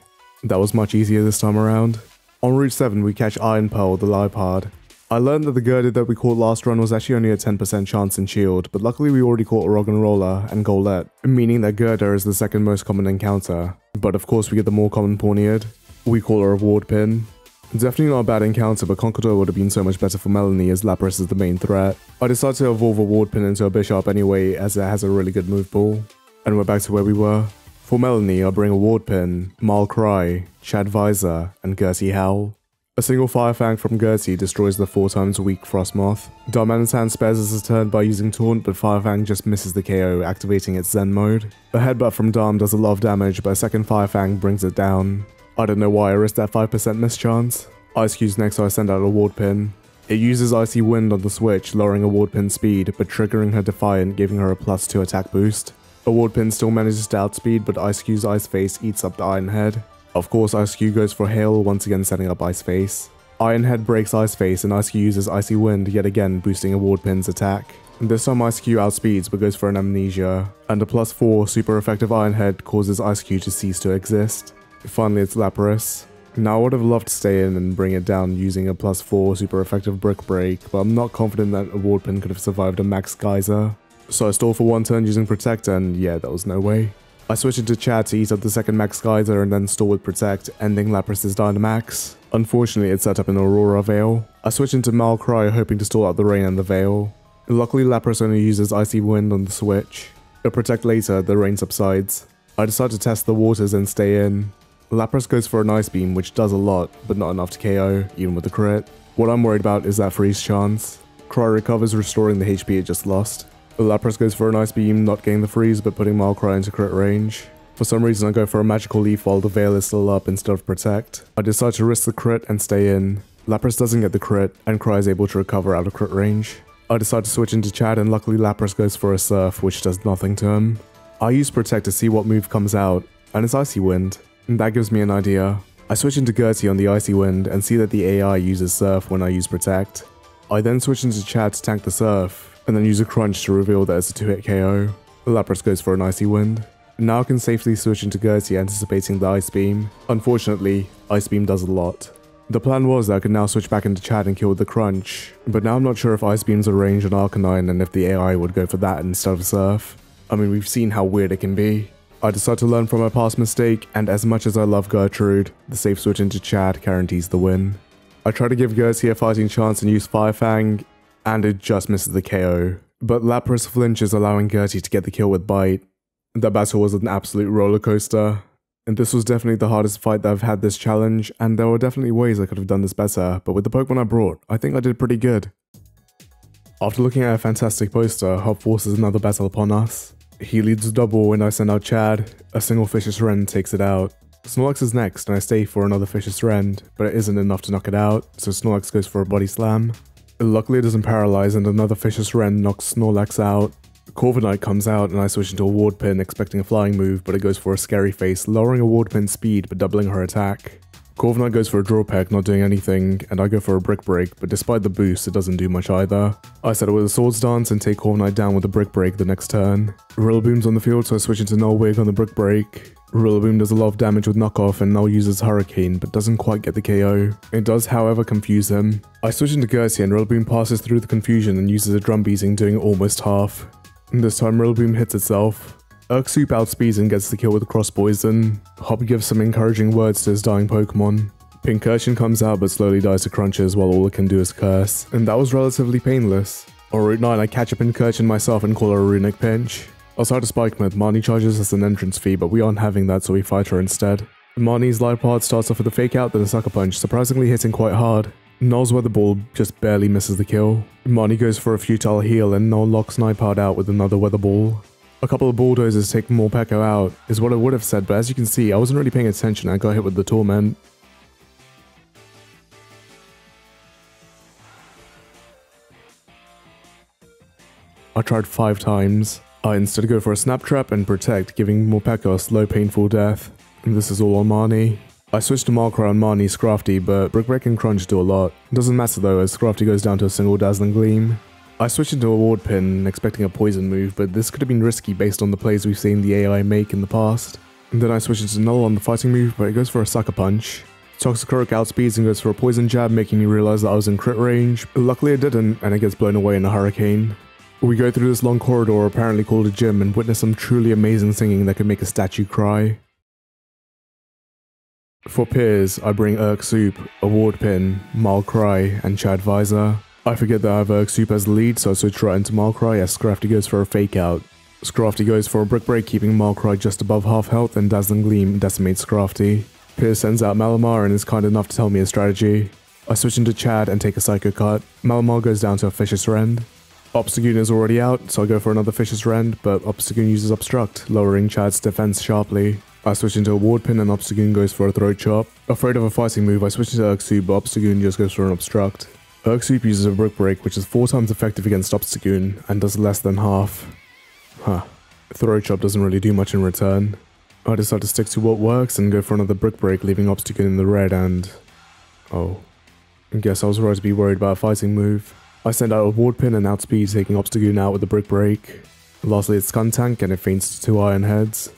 That was much easier this time around. On Route 7, we catch Iron Pearl, the Liepard. I learned that the Gurdurr that we caught last run was actually only a 10% chance in Shield, but luckily we already caught Roggenrola and Golett, meaning that Gurdurr is the second most common encounter. But of course we get the more common Pawniard. We call her a Ward Pin. Definitely not a bad encounter, but Conkeldurr would have been so much better for Melony as Lapras is the main threat. I decided to evolve a Ward Pin into a Bisharp anyway as it has a really good move pool. And we're back to where we were. For Melony, I'll bring a Ward Pin, Marl-Cry, Chad Visor, and Gurty Howl. A single Fire Fang from Gertie destroys the 4 times weak Frosmoth. Darmanitan spares us a turn by using Taunt, but Fire Fang just misses the KO, activating its Zen mode. A Headbutt from Darm does a lot of damage, but a second Fire Fang brings it down. I don't know why I risked that 5% miss chance. Eiscue's next so I send out a Ward Pin. It uses Icy Wind on the switch, lowering a Ward Pin speed, but triggering her Defiant, giving her a plus 2 attack boost. A Ward Pin still manages to outspeed, but Eiscue's Ice Face eats up the Iron Head. Of course, Eiscue goes for Hail, once again setting up Ice Face. Iron Head breaks Ice Face and Eiscue uses Icy Wind yet again boosting a Pin's attack. This time Eiscue outspeeds but goes for an Amnesia, and a plus 4 super effective Iron Head causes Eiscue to cease to exist. Finally it's Lapras. Now I would have loved to stay in and bring it down using a plus 4 super effective Brick Break, but I'm not confident that a Pin could have survived a Max Geyser. So I stall for one turn using Protect and yeah, that was no way. I switch into Chad to eat up the second Max Geyser and then stall with Protect, ending Lapras' Dynamax. Unfortunately, it's set up in Aurora Veil. I switch into Marl-Cry hoping to stall out the rain and the Veil. Luckily, Lapras only uses Icy Wind on the switch. It'll protect later, the rain subsides. I decide to test the waters and stay in. Lapras goes for an Ice Beam, which does a lot, but not enough to KO, even with the crit. What I'm worried about is that freeze chance. Cry recovers, restoring the HP it just lost. Lapras goes for a nice beam, not getting the freeze, but putting Marl-Cry into crit range. For some reason I go for a magical leaf while the veil is still up instead of protect. I decide to risk the crit and stay in. Lapras doesn't get the crit, and Cry is able to recover out of crit range. I decide to switch into Chad and luckily Lapras goes for a Surf, which does nothing to him. I use Protect to see what move comes out, and it's Icy Wind. And that gives me an idea. I switch into Gurty on the Icy Wind and see that the AI uses Surf when I use Protect. I then switch into Chad to tank the Surf, and then use a crunch to reveal that it's a 2-hit KO. Lapras goes for an Icy Wind. Now can safely switch into Gurty anticipating the Ice Beam. Unfortunately, Ice Beam does a lot. The plan was that I could now switch back into Chad and kill the Crunch, but now I'm not sure if Ice Beam's a range on Arcanine and if the AI would go for that instead of Surf. I mean, we've seen how weird it can be. I decide to learn from my past mistake, and as much as I love Gertrude, the safe switch into Chad guarantees the win. I try to give Gurty a fighting chance and use Fire Fang, and it just misses the KO. But Lapras flinches allowing Gurty to get the kill with Bite. The battle was an absolute roller coaster, and this was definitely the hardest fight that I've had this challenge, and there were definitely ways I could have done this better, but with the Pokemon I brought, I think I did pretty good. After looking at a fantastic poster, Hop forces another battle upon us. He leads Dubwool and I send out Chad, a single Fishious Rend takes it out. Snorlax is next and I stay for another Fishious Rend, but it isn't enough to knock it out, so Snorlax goes for a Body Slam. Luckily it doesn't paralyze and another Fishious Rend knocks Snorlax out. Corviknight comes out and I switch into a Ward Pin expecting a flying move but it goes for a Scary Face, lowering a Ward Pin speed but doubling her attack. Corviknight goes for a Drill Peck, not doing anything, and I go for a Brick Break, but despite the boost, it doesn't do much either. I settle with a Swords Dance and take Corviknight down with a Brick Break the next turn. Rillaboom's on the field, so I switch into Null Wig on the Brick Break. Rillaboom does a lot of damage with knockoff and Null uses Hurricane, but doesn't quite get the KO. It does however confuse him. I switch into Gurty and Rillaboom passes through the confusion and uses a drum beating doing almost half. This time Rillaboom hits itself. Urshifu outspeeds and gets the kill with Cross Poison. Hop gives some encouraging words to his dying Pokemon. Pincurchin comes out but slowly dies to crunches while all it can do is curse, and that was relatively painless. On Route 9 I catch a Pincurchin myself and call her a Runic Pinch. I started Spike Myth. Marnie charges us an entrance fee, but we aren't having that, so we fight her instead. Marnie's Liepard starts off with a fake out, then a sucker punch, surprisingly hitting quite hard. Noel's Weather Ball just barely misses the kill. Marnie goes for a futile heel, and Noel locks Nipod out with another weather ball. A couple of bulldozers take Morpeko out, is what I would have said, but as you can see, I wasn't really paying attention, I got hit with the torment. I tried five times. I instead go for a Snap Trap and Protect, giving Morpeko a slow painful death. And this is all on Marnie. I switch to Markrai on Marnie's Scrafty, but Brick Break and Crunch do a lot. Doesn't matter though, as Scrafty goes down to a single Dazzling Gleam. I switch into a Ward Pin, expecting a poison move, but this could have been risky based on the plays we've seen the AI make in the past. And then I switch into Null on the fighting move, but it goes for a Sucker Punch. Toxicroak outspeeds and goes for a poison jab, making me realize that I was in crit range. Luckily it didn't, and it gets blown away in a hurricane. We go through this long corridor apparently called a gym and witness some truly amazing singing that could make a statue cry. For Piers, I bring Urk Soup, Award Pin, Marlcry, and Chad Visor. I forget that I have Urk Soup as the lead, so I switch right into Marlcry as Scrafty goes for a fake out. Scrafty goes for a brick break, keeping Marlcry just above half health, and Dazzling Gleam decimates Scrafty. Piers sends out Malamar and is kind enough to tell me a strategy. I switch into Chad and take a Psycho Cut. Malamar goes down to a Fishious Rend. Obstagoon is already out, so I go for another Fishious Rend, but Obstagoon uses Obstruct, lowering Chad's defense sharply. I switch into a Ward Pin and Obstagoon goes for a Throat Chop. Afraid of a fighting move, I switch into Urk Soup, but Obstagoon just goes for an Obstruct. Urksoup uses a Brick Break, which is 4 times effective against Obstagoon, and does less than half. Huh. Throat Chop doesn't really do much in return. I decide to stick to what works and go for another Brick Break, leaving Obstagoon in the red and... Oh. I guess I was right to be worried about a fighting move. I send out a Ward Pin and outspeed, taking Obstagoon out with a Brick Break. Lastly, it's Skuntank and it faints to two Iron Heads.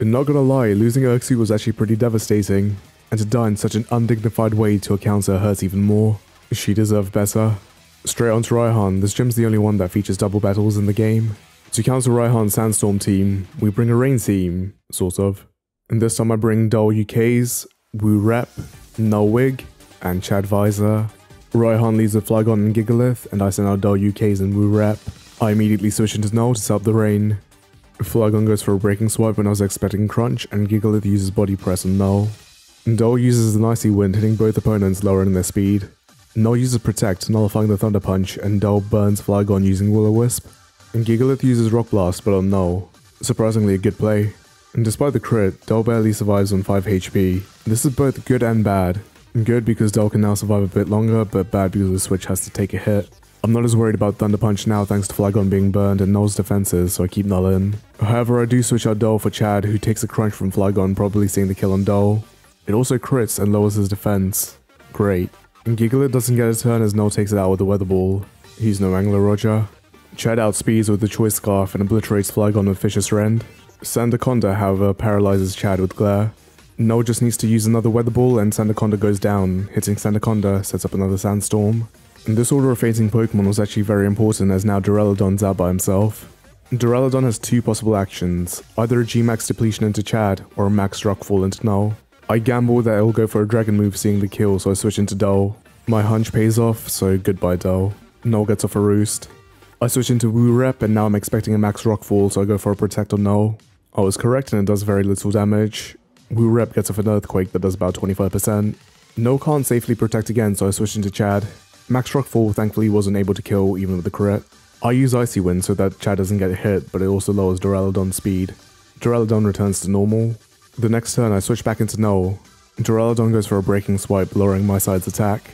And not gonna lie, losing Urk was actually pretty devastating, and to die in such an undignified way to a counter hurts even more. She deserved better. Straight on to Raihan, this gym's the only one that features double battles in the game. To counter Raihan's Sandstorm team, we bring a Rain team, sort of. And this time I bring Dull UK's, Woo Rep, Null Wig, and Chad Visor. Raihan leads with Flygon and Gigalith, and I send out Dull UK's and Woo Rep. I immediately switch into Null to stop the Rain. Flygon goes for a Breaking Swipe when I was expecting Crunch, and Gigalith uses Body Press on Null. Dull uses an Icy Wind, hitting both opponents, lowering their speed. Null uses Protect, nullifying the Thunder Punch, and Dull burns Flygon using Will-O-Wisp. And Gigalith uses Rock Blast, but on Null. Surprisingly a good play. And despite the crit, Dull barely survives on 5 HP. This is both good and bad. Good because Dull can now survive a bit longer, but bad because the switch has to take a hit. I'm not as worried about Thunder Punch now thanks to Flygon being burned and Null's defenses, so I keep Null in. However, I do switch out Dull for Chad, who takes a crunch from Flygon, probably seeing the kill on Dull. It also crits and lowers his defense. Great. And Gigalith doesn't get a turn as Null takes it out with a Weather Ball. He's no Angler Roger. Chad outspeeds with the Choice Scarf and obliterates Flygon with Fishious Rend. Sandaconda, however, paralyzes Chad with Glare. Null just needs to use another Weather Ball and Sandaconda goes down, hitting Sandaconda sets up another Sandstorm. And this order of fainting Pokemon was actually very important as now Duraludon's out by himself. Duraludon has two possible actions, either a G-Max depletion into Chad or a Max Rockfall into Null. I gamble that it'll go for a Dragon move seeing the kill so I switch into Dull. My hunch pays off, so goodbye Dull. Null gets off a roost. I switch into Woo Rep and now I'm expecting a Max Rockfall so I go for a Protect on Null. I was correct and it does very little damage. Woo Rep gets off an Earthquake that does about 25%. Null can't safely protect again so I switch into Chad. Max Rockfall thankfully wasn't able to kill even with the crit. I use Icy Wind so that Chad doesn't get hit but it also lowers Duraludon's speed. Duraludon returns to normal. The next turn I switch back into Null. Duraludon goes for a Breaking Swipe lowering my side's attack.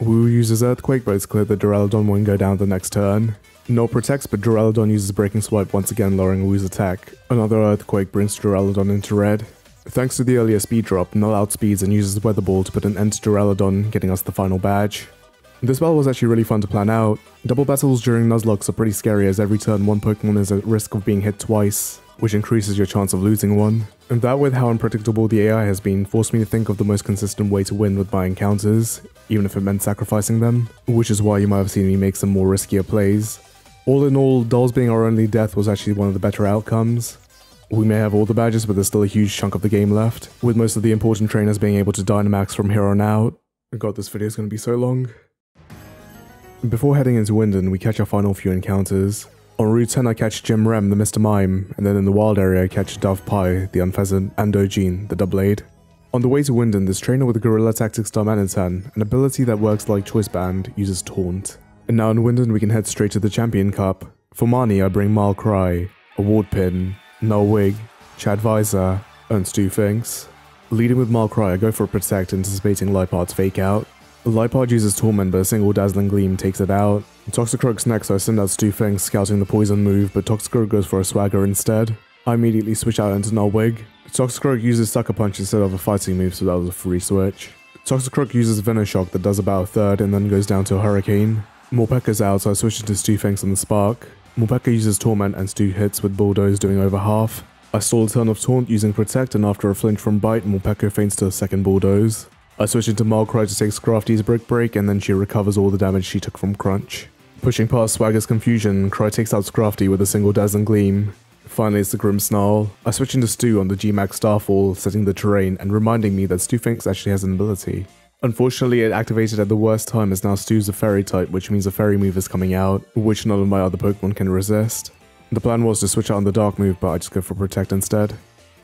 Woo uses Earthquake but it's clear that Duraludon won't go down the next turn. Null protects, but Duraludon uses Breaking Swipe once again lowering Woo's attack. Another Earthquake brings Duraludon into red. Thanks to the earlier speed drop, Null outspeeds and uses Weather Ball to put an end to Duraludon, getting us the final badge. This battle was actually really fun to plan out. Double battles during Nuzlocke are pretty scary as every turn one Pokemon is at risk of being hit twice, which increases your chance of losing one. And that with how unpredictable the AI has been forced me to think of the most consistent way to win with my encounters, even if it meant sacrificing them, which is why you might have seen me make some more riskier plays. All in all, Dolls being our only death was actually one of the better outcomes. We may have all the badges, but there's still a huge chunk of the game left, with most of the important trainers being able to Dynamax from here on out. God, this video is going to be so long. Before heading into Wyndon, we catch our final few encounters. On Route 10 I catch Jim Rem, the Mr. Mime, and then in the wild area I catch Dove Pie, the Unfezant, and Dojin, the Doublade. On the way to Wyndon, this trainer with a Gorilla Tactics Darmanitan, an ability that works like Choice Band, uses Taunt. And now in Wyndon we can head straight to the Champion Cup. For Marnie I bring Mile Cry, a Ward Pin, Null Wig, Chad Visor, and Stu Finks. Leading with I go for a Protect anticipating Liepard's Fake Out. Liepard uses Torment, but a single Dazzling Gleam takes it out. Toxicroak's next, so I send out Stu Feng scouting the poison move, but Toxicroak goes for a swagger instead. I immediately switch out into Nulwig. Toxicroak uses Sucker Punch instead of a fighting move, so that was a free switch. Toxicroak uses Venoshock that does about a third and then goes down to a Hurricane. Morpeko's out, so I switch into Stu Fengs and the Spark. Morpeko uses Torment and Stu hits with Bulldoze doing over half. I stall a turn of Taunt using Protect and after a flinch from Bite, Morpeko faints to a second Bulldoze. I switch into Marlcry to take Scrafty's Brick Break and then she recovers all the damage she took from Crunch. Pushing past Swagger's Confusion, Cry takes out Scrafty with a single Dazzling Gleam. Finally, it's the Grimmsnarl. I switch into Stu on the G-Max Starfall, setting the terrain and reminding me that Stu Finks actually has an ability. Unfortunately, it activated at the worst time as now Stu's a fairy type, which means a fairy move is coming out, which none of my other Pokemon can resist. The plan was to switch out on the dark move, but I just go for Protect instead.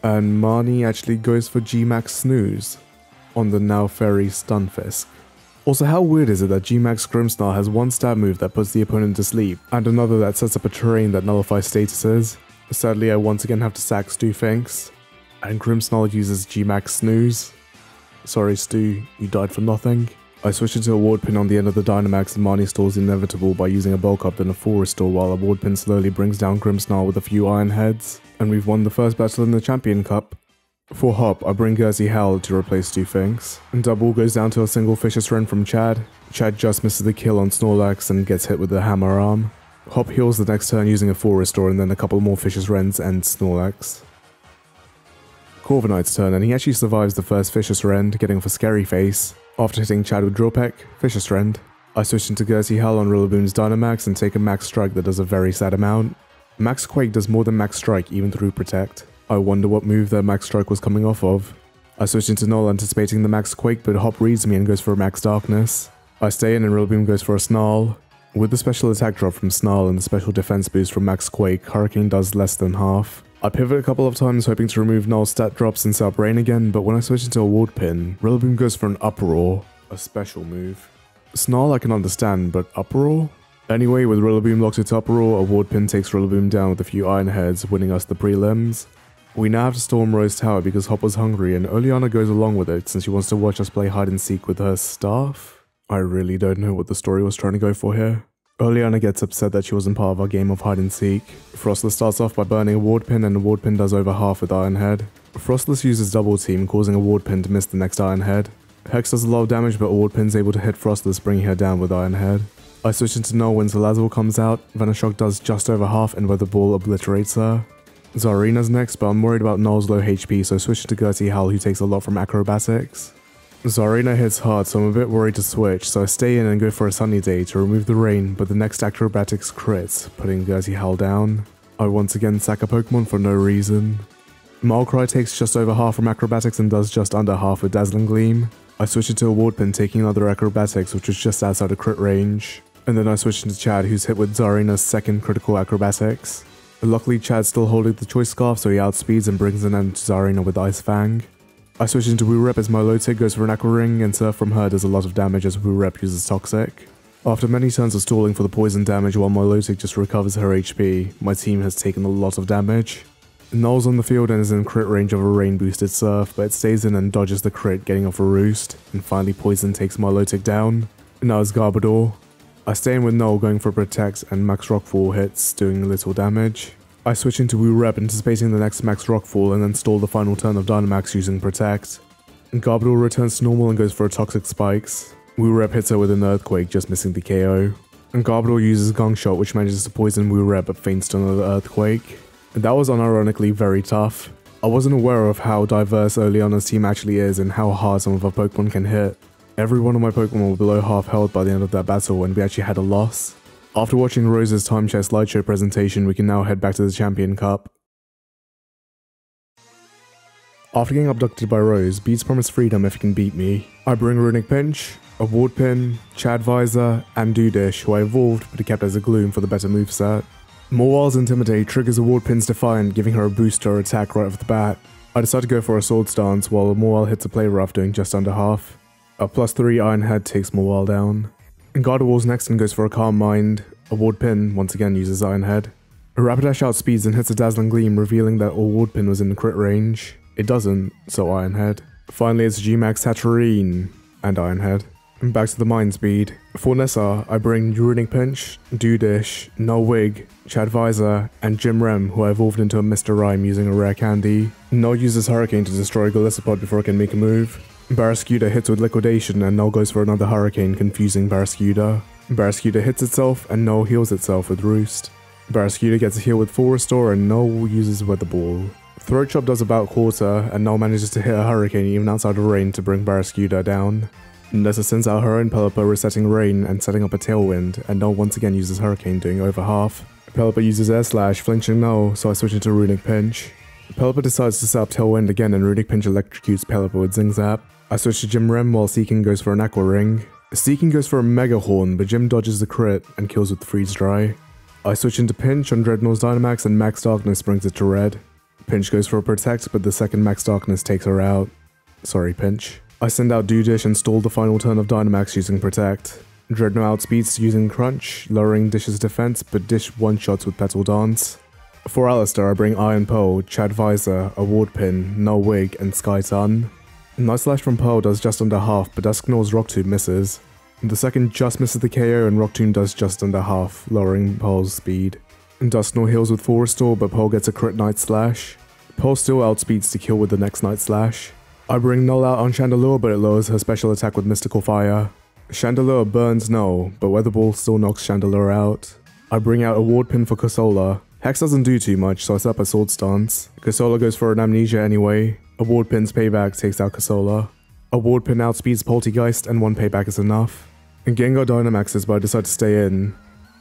And Marnie actually goes for G-Max Snooze on the now fairy Stunfisk. Also, how weird is it that G-Max Grimmsnarl has one stab move that puts the opponent to sleep, and another that sets up a terrain that nullifies statuses? Sadly, I once again have to sack Stu Finks, and Grimmsnarl uses G-Max Snooze. Sorry Stu, you died for nothing. I switch into a ward pin on the end of the Dynamax and Marnie stalls inevitable by using a bulk up and a full restore while a ward pin slowly brings down Grimmsnarl with a few iron heads, and we've won the first battle in the Champion Cup. For Hop, I bring Gersey Howl to replace Stu Finks, and Dubwool goes down to a single Fishious Rend from Chad. Chad just misses the kill on Snorlax and gets hit with the Hammer Arm. Hop heals the next turn using a full restore and then a couple more Fishious Rends and Snorlax. Corviknight's turn and he actually survives the first Fishious Rend, getting for Scary Face. After hitting Chad with Drill Peck, Fishious Rend. I switch into Gersey Howl on Rillaboom's Dynamax and take a Max Strike that does a very sad amount. Max Quake does more than Max Strike even through Protect. I wonder what move that Max Strike was coming off of. I switch into Null anticipating the Max Quake, but Hop reads me and goes for a Max Darkness. I stay in and Rillaboom goes for a Snarl. With the special attack drop from Snarl and the special defense boost from Max Quake, Hurricane does less than half. I pivot a couple of times hoping to remove Null's stat drops and set up Rain again, but when I switch into a Ward Pin, Rillaboom goes for an Uproar, a special move. Snarl I can understand, but Uproar? Anyway, with Rillaboom locked at Uproar, a Ward Pin takes Rillaboom down with a few Iron Heads, winning us the prelims. We now have to storm Rose Tower because Hopper's hungry and Oleana goes along with it since she wants to watch us play hide and seek with her staff. I really don't know what the story was trying to go for here. Oleana gets upset that she wasn't part of our game of hide and seek. Froslass starts off by burning a ward pin and the ward pin does over half with Iron Head. Froslass uses double team causing a ward pin to miss the next Iron Head. Hex does a lot of damage but a ward pin's able to hit Froslass bringing her down with Iron Head. I switch into Null when Salazzle comes out, Venoshock does just over half and Weather Ball obliterates her. Tsareena's next, but I'm worried about Null's low HP, so I switch to Gersey Howl who takes a lot from acrobatics. Tsareena hits hard, so I'm a bit worried to switch, so I stay in and go for a sunny day to remove the rain, but the next acrobatics crits, putting Gersey Howl down. I once again sack a Pokemon for no reason. Marlcry takes just over half from acrobatics and does just under half with Dazzling Gleam. I switch into a Ward Pin taking another acrobatics which was just outside of crit range. And then I switch into Chad who's hit with Tsareena's second critical acrobatics. Luckily, Chad's still holding the Choice Scarf, so he outspeeds and brings an end to Tsareena with Ice Fang. I switch into Wu Rep as Milotic goes for an Aqua Ring, and Surf from her does a lot of damage as Wu Rep uses Toxic. After many turns of stalling for the poison damage while Milotic just recovers her HP, my team has taken a lot of damage. Null's on the field and is in crit range of a rain boosted Surf, but it stays in and dodges the crit, getting off a roost, and finally Poison takes Milotic down. Now it's Garbodor. I stay in with Null going for Protect and Max Rockfall hits, doing little damage. I switch into Wu Rep anticipating the next Max Rockfall and then stall the final turn of Dynamax using Protect. Garbodor returns to normal and goes for a Toxic Spikes. Wu Rep hits her with an Earthquake, just missing the KO. And Garbodor uses Gunk Shot which manages to poison Wu Rep but faints to another Earthquake. And that was unironically very tough. I wasn't aware of how diverse Oleana's team actually is and how hard some of our Pokemon can hit. Every one of my Pokemon were below half health by the end of that battle and we actually had a loss. After watching Rose's time chest slideshow presentation, we can now head back to the Champion Cup. After getting abducted by Rose, Beats promise freedom if he can beat me. I bring Runic Pinch, a Ward Pin, Chad Visor, and Dudish, who I evolved but kept as a Gloom for the better moveset. Mawile's Intimidate triggers a Ward Pin's Defiant, giving her a boost to her attack right off the bat. I decide to go for a Swords Dance, while Mawile hits a Play Rough doing just under half. A plus 3 Iron Head takes Mawile down. Gardevoir's next and goes for a Calm Mind. A Ward Pin once again uses Iron Head. A Rapidash outspeeds and hits a Dazzling Gleam, revealing that all Ward Pin was in the crit range. It doesn't, so Iron Head. Finally, it's G-Max Hatterene and Iron Head. And Back to the mind speed. For Nessa, I bring Runic Pinch, Dudish, Null Wig, Chad Visor, and Jim Rem, who I evolved into a Mr. Rime using a rare candy. Null uses Hurricane to destroy Golisopod before I can make a move. Barraskewda hits with Liquidation and Null goes for another Hurricane, confusing Barraskewda. Barraskewda hits itself and Null heals itself with Roost. Barraskewda gets a heal with full restore and Null uses Weather Ball. Throat Chop does about quarter, and Null manages to hit a hurricane even outside of rain to bring Barraskewda down. Nessa sends out her own Pelipper resetting rain and setting up a tailwind, and Null once again uses Hurricane doing over half. Pelipper uses Air Slash, flinching Null, so I switch into Runic Pinch. Pelipper decides to set up Tailwind again and Runic Pinch electrocutes Pelipper with Zing Zap. I switch to Jim Rem while Seaking goes for an Aqua Ring. Seaking goes for a Mega Horn, but Jim dodges the crit and kills with Freeze Dry. I switch into Pinch on Drednaw's Dynamax and Max Darkness brings it to red. Pinch goes for a protect, but the second Max Darkness takes her out. Sorry, Pinch. I send out Dudish and stall the final turn of Dynamax using protect. Drednaw outspeeds using Crunch, lowering Dish's defense, but Dish one-shots with Petal Dance. For Allister, I bring Iron Pole, Chad Visor, a Ward Pin, Null Wig, and Sky Sun. Night Slash from Pearl does just under half, but Dusknoir's Rock Tomb misses. The second just misses the KO and Rock Tomb does just under half, lowering Pearl's speed. Dusknoir heals with full restore, but Pearl gets a crit Night Slash. Pearl still outspeeds to kill with the next Night Slash. I bring Null out on Chandelure, but it lowers her special attack with Mystical Fire. Chandelure burns Null, but Weather Ball still knocks Chandelure out. I bring out a ward pin for Cursola. Hex doesn't do too much, so I set up a Swords Dance. Cursola goes for an Amnesia anyway. A ward pin's payback takes out Cursola. A ward pin outspeeds Polteageist, and one payback is enough. And Gengar Dynamaxes, but I decide to stay in.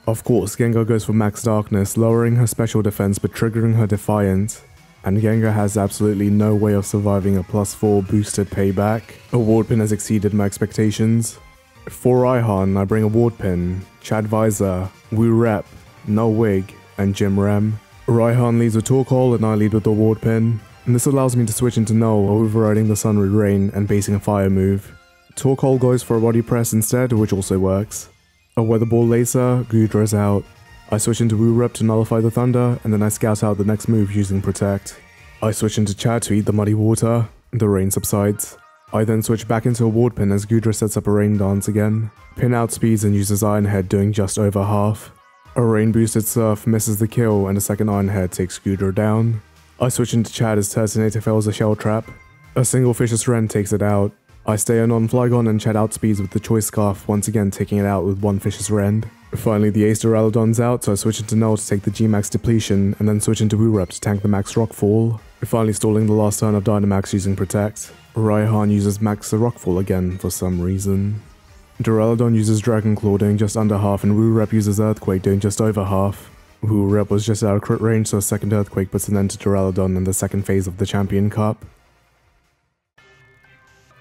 Of course, Gengar goes for Max Darkness, lowering her special defense but triggering her Defiant and Gengar has absolutely no way of surviving a plus 4 boosted payback. A ward pin has exceeded my expectations. For Raihan, I bring a ward pin, Chad Visor, Wu Rep, Null Wig, and Jim Rem. Raihan leads with Torkoal and I lead with the ward pin. And this allows me to switch into Null, overriding the Sunrid Rain and basing a fire move. Torkoal goes for a body press instead, which also works. A Weather Ball laser, Goodra's out. I switch into Wu Rep to nullify the thunder, and then I scout out the next move using Protect. I switch into Chad to eat the muddy water, the rain subsides. I then switch back into a ward pin as Goodra sets up a rain dance again. Pin outspeeds and uses Iron Head doing just over half. A rain boosted surf misses the kill and a second Iron Head takes Goodra down. I switch into Chad as Turtonator fails a shell trap. A single Fishious Rend takes it out. I stay on on Flygon and Chad outspeeds with the Choice Scarf, once again taking it out with one Fishious Rend. Finally, the Ace Duraludon's out, so I switch into Null to take the G-Max depletion, and then switch into Woorep to tank the Max Rockfall. Finally stalling the last turn of Dynamax using Protect. Raihan uses Max the Rockfall again for some reason. Duraludon uses Dragon Claw doing just under half, and Woorep uses Earthquake doing just over half. Woorep was just out of crit range, so a second Earthquake puts an end to Duraludon in the second phase of the Champion Cup.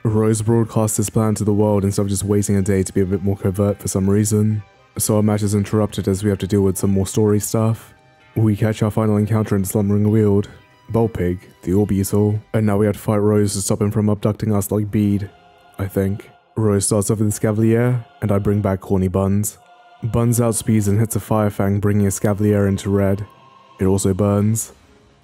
Rose broadcasts his plan to the world instead of just waiting a day to be a bit more covert for some reason so our match is interrupted as we have to deal with some more story stuff. We catch our final encounter in the Slumbering Weald, Vulpig, the Orbeetle, and now we have to fight Rose to stop him from abducting us like Bede, I think. Rose starts off with Escavalier, and I bring back Corny Buns. Buns outspeeds and hits a Fire Fang, bringing Escavalier into red. It also burns.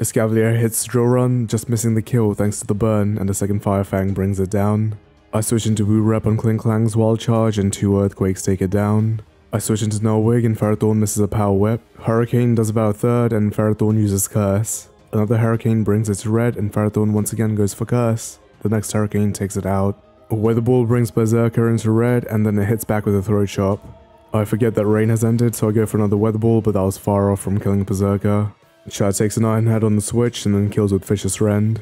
Escavalier hits Drill Run, just missing the kill thanks to the burn, and the second Fire Fang brings it down. I switch into Wu Rep on Klinklang's Wild Charge, and two Earthquakes take it down. I switch into Nullwig and Ferrothorn misses a power whip. Hurricane does about a third and Ferrothorn uses Curse. Another Hurricane brings it to red and Ferrothorn once again goes for Curse. The next Hurricane takes it out. A Weather Ball brings Perrserker into red and then it hits back with a Throat Chop. I forget that rain has ended so I go for another Weather Ball but that was far off from killing Perrserker. Chad takes an Iron Head on the switch and then kills with Fishious Rend.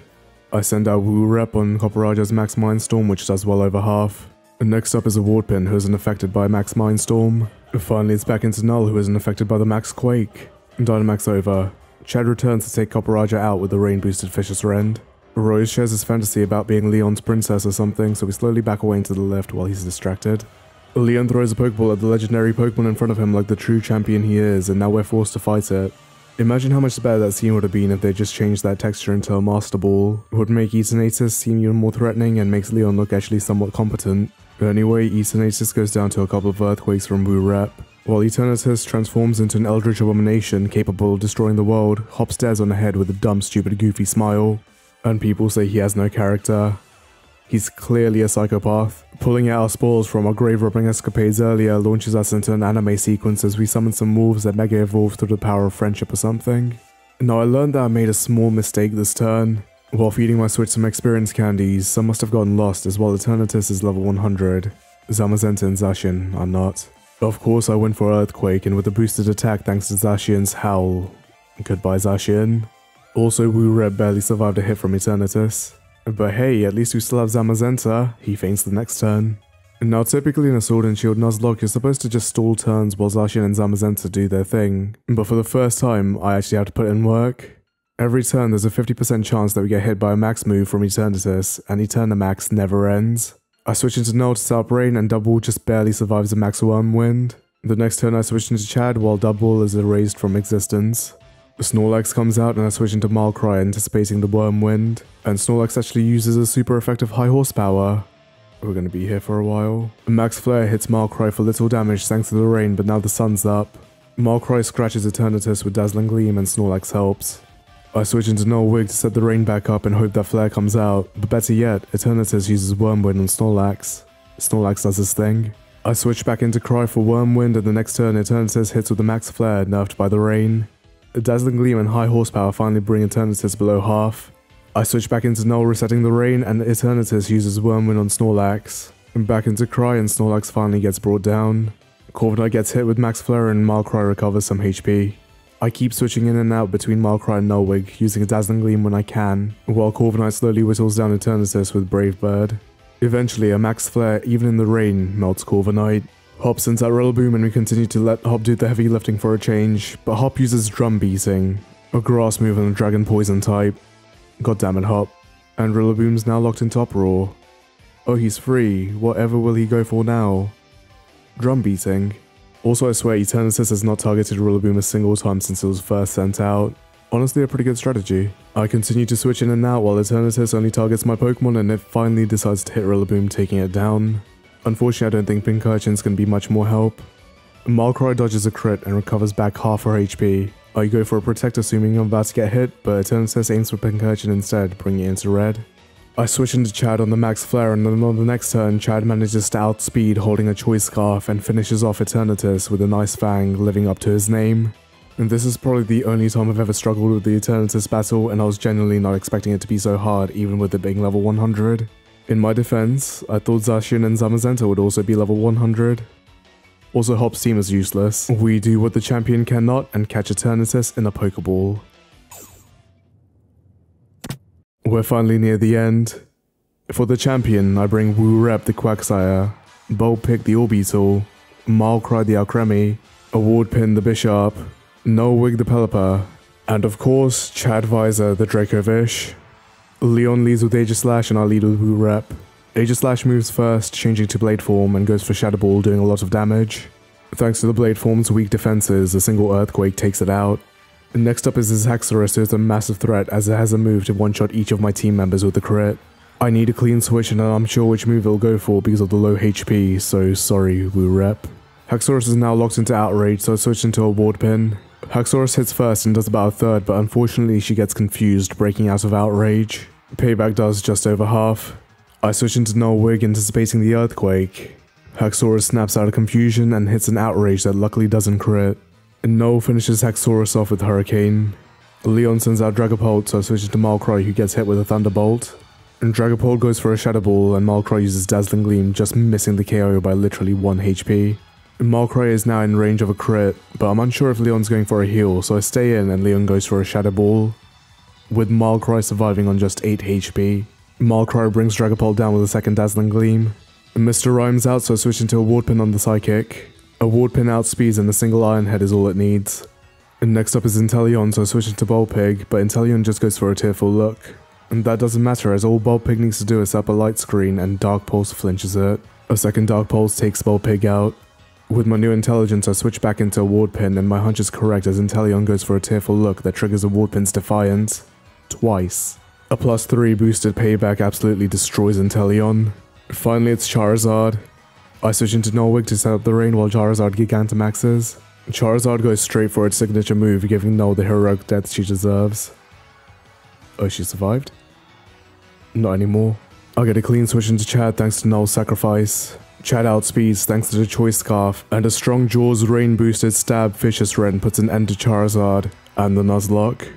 I send out Wu Rep on Copperajah's Max Mindstorm which does well over half. Next up is a Wardpin who isn't affected by Max Mindstorm. Finally, it's back into Null, who isn't affected by the Max Quake. Dynamax over. Chad returns to take Copperajah out with the rain-boosted Fishious Rend. Rose shares his fantasy about being Leon's princess or something, so we slowly back away into the left while he's distracted. Leon throws a Pokeball at the legendary Pokemon in front of him like the true champion he is, and now we're forced to fight it. Imagine how much better that scene would have been if they just changed that texture into a Master Ball. It would make Eternatus seem even more threatening and makes Leon look actually somewhat competent. But anyway, Eternatus goes down to a couple of earthquakes from Wu Rep, while Eternatus transforms into an eldritch abomination capable of destroying the world, Hop stares on ahead with a dumb, stupid, goofy smile, and people say he has no character. He's clearly a psychopath. Pulling out our spores from our grave robbing escapades earlier launches us into an anime sequence as we summon some wolves that mega evolve through the power of friendship or something. Now I learned that I made a small mistake this turn. While feeding my switch some experience candies, some must have gotten lost as while Eternatus is level 100, Zamazenta and Zacian are not. Of course I went for Earthquake and with a boosted attack thanks to Zacian's Howl. Goodbye Zacian. Also Wu Rep barely survived a hit from Eternatus. But hey, at least we still have Zamazenta, he faints the next turn. Now typically in a Sword and Shield Nuzlocke you're supposed to just stall turns while Zacian and Zamazenta do their thing, but for the first time I actually had to put in work. Every turn there's a 50% chance that we get hit by a max move from Eternatus, and Eternamax never ends. I switch into Null to start Brain and Double just barely survives a max Wyrmwind. The next turn I switch into Chad while Double is erased from existence. Snorlax comes out and I switch into Markrai anticipating the Wyrmwind, and Snorlax actually uses a super effective high horsepower. We're gonna be here for a while. Max Flare hits Markrai for little damage thanks to the rain but now the sun's up. Markrai scratches Eternatus with Dazzling Gleam and Snorlax helps. I switch into Null Wig to set the rain back up and hope that Flare comes out, but better yet, Eternatus uses Wyrmwind on Snorlax. Snorlax does his thing. I switch back into Cry for Wyrmwind and the next turn Eternatus hits with the Max Flare nerfed by the rain. The Dazzling Gleam and High Horsepower finally bring Eternatus below half. I switch back into Null resetting the rain and Eternatus uses Wyrmwind on Snorlax. And back into Cry and Snorlax finally gets brought down. Corviknight gets hit with Max Flare and Markrai recovers some HP. I keep switching in and out between Markrai and Nullwig, using a Dazzling Gleam when I can, while Corviknight slowly whittles down Eternatus with Brave Bird. Eventually, a Max Flare, even in the rain, melts Corviknight. Hop sends out Rillaboom and we continue to let Hop do the heavy lifting for a change, but Hop uses Drum Beating, a grass move and a Dragon Poison type. God damn it, Hop. And Rillaboom's now locked into Uproar. Oh, he's free. Whatever will he go for now? Drum Beating. Also, I swear Eternatus has not targeted Rillaboom a single time since it was first sent out. Honestly, a pretty good strategy. I continue to switch in and out while Eternatus only targets my Pokemon and it finally decides to hit Rillaboom, taking it down. Unfortunately, I don't think Pincurchin's can be much more help. Markrai dodges a crit and recovers back half her HP. I go for a Protect assuming I'm about to get hit, but Eternatus aims for Pincurchin instead, bringing it into red. I switch into Chad on the Max Flare and then on the next turn, Chad manages to outspeed holding a Choice Scarf and finishes off Eternatus with a nice Fang living up to his name. And this is probably the only time I've ever struggled with the Eternatus battle and I was genuinely not expecting it to be so hard even with it being level 100. In my defense, I thought Zacian and Zamazenta would also be level 100. Also Hop's team is useless. We do what the champion cannot and catch Eternatus in a Pokeball. We're finally near the end. For the champion, I bring Wu Rep the Quagsire, Vulpix the Orbeetle, Markrai the Alcremie, Awardpin the Bisharp, Nullwig the Pelipper, and of course, Chad Visor the Dracovish. Leon leads with Aegislash and I lead with Wu Rep. Aegislash moves first, changing to Blade form and goes for Shadow Ball doing a lot of damage. Thanks to the Blade form's weak defenses, a single Earthquake takes it out. Next up is his Haxorus, who is a massive threat as it has a move to one-shot each of my team members with a crit. I need a clean switch and I'm sure which move it'll go for because of the low HP, so sorry, Wu Rep. Haxorus is now locked into Outrage, so I switch into a Ward Pin. Haxorus hits first and does about a third, but unfortunately she gets confused, breaking out of Outrage. Payback does just over half. I switch into Null Wig, anticipating the Earthquake. Haxorus snaps out of confusion and hits an Outrage that luckily doesn't crit. And Null finishes Haxorus off with Hurricane. Leon sends out Dragapult, so I switch to Markrai who gets hit with a Thunderbolt. And Dragapult goes for a Shadow Ball and Markrai uses Dazzling Gleam, just missing the KO by literally 1 HP. Markrai is now in range of a crit, but I'm unsure if Leon's going for a heal, so I stay in and Leon goes for a Shadow Ball. With Markrai surviving on just 8 HP. Markrai brings Dragapult down with a second Dazzling Gleam. Mr. Rime's out, so I switch into a Ward Pin on the Psychic. A ward pin outspeeds and a single iron head is all it needs. And next up is Inteleon, so I switch into Vulpix, but Inteleon just goes for a tearful look. And that doesn't matter as all Vulpix needs to do is up a light screen and Dark Pulse flinches it. A second Dark Pulse takes Vulpix out. With my new intelligence I switch back into a ward pin and my hunch is correct as Inteleon goes for a tearful look that triggers a ward pin's defiance. Twice. A plus 3 boosted payback absolutely destroys Inteleon. Finally it's Charizard. I switch into Nullwig to set up the rain while Charizard Gigantamaxes. Charizard goes straight for its signature move, giving Null the heroic death she deserves. Oh, she survived? Not anymore. I'll get a clean switch into Chad thanks to Null's sacrifice. Chad outspeeds thanks to the Choice Scarf, and a strong Jaws rain boosted stab Fishious Rend puts an end to Charizard and the Nuzlocke.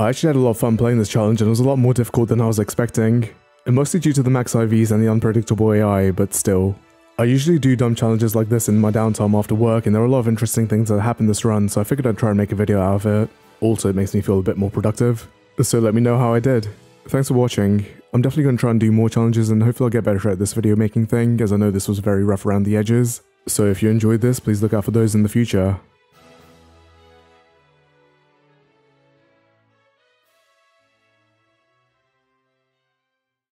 I actually had a lot of fun playing this challenge and it was a lot more difficult than I was expecting. And mostly due to the max IVs and the unpredictable AI, but still. I usually do dumb challenges like this in my downtime after work and there are a lot of interesting things that happen this run so I figured I'd try and make a video out of it. Also it makes me feel a bit more productive. So let me know how I did. Thanks for watching. I'm definitely going to try and do more challenges and hopefully I'll get better at this video making thing as I know this was very rough around the edges. So if you enjoyed this, please look out for those in the future.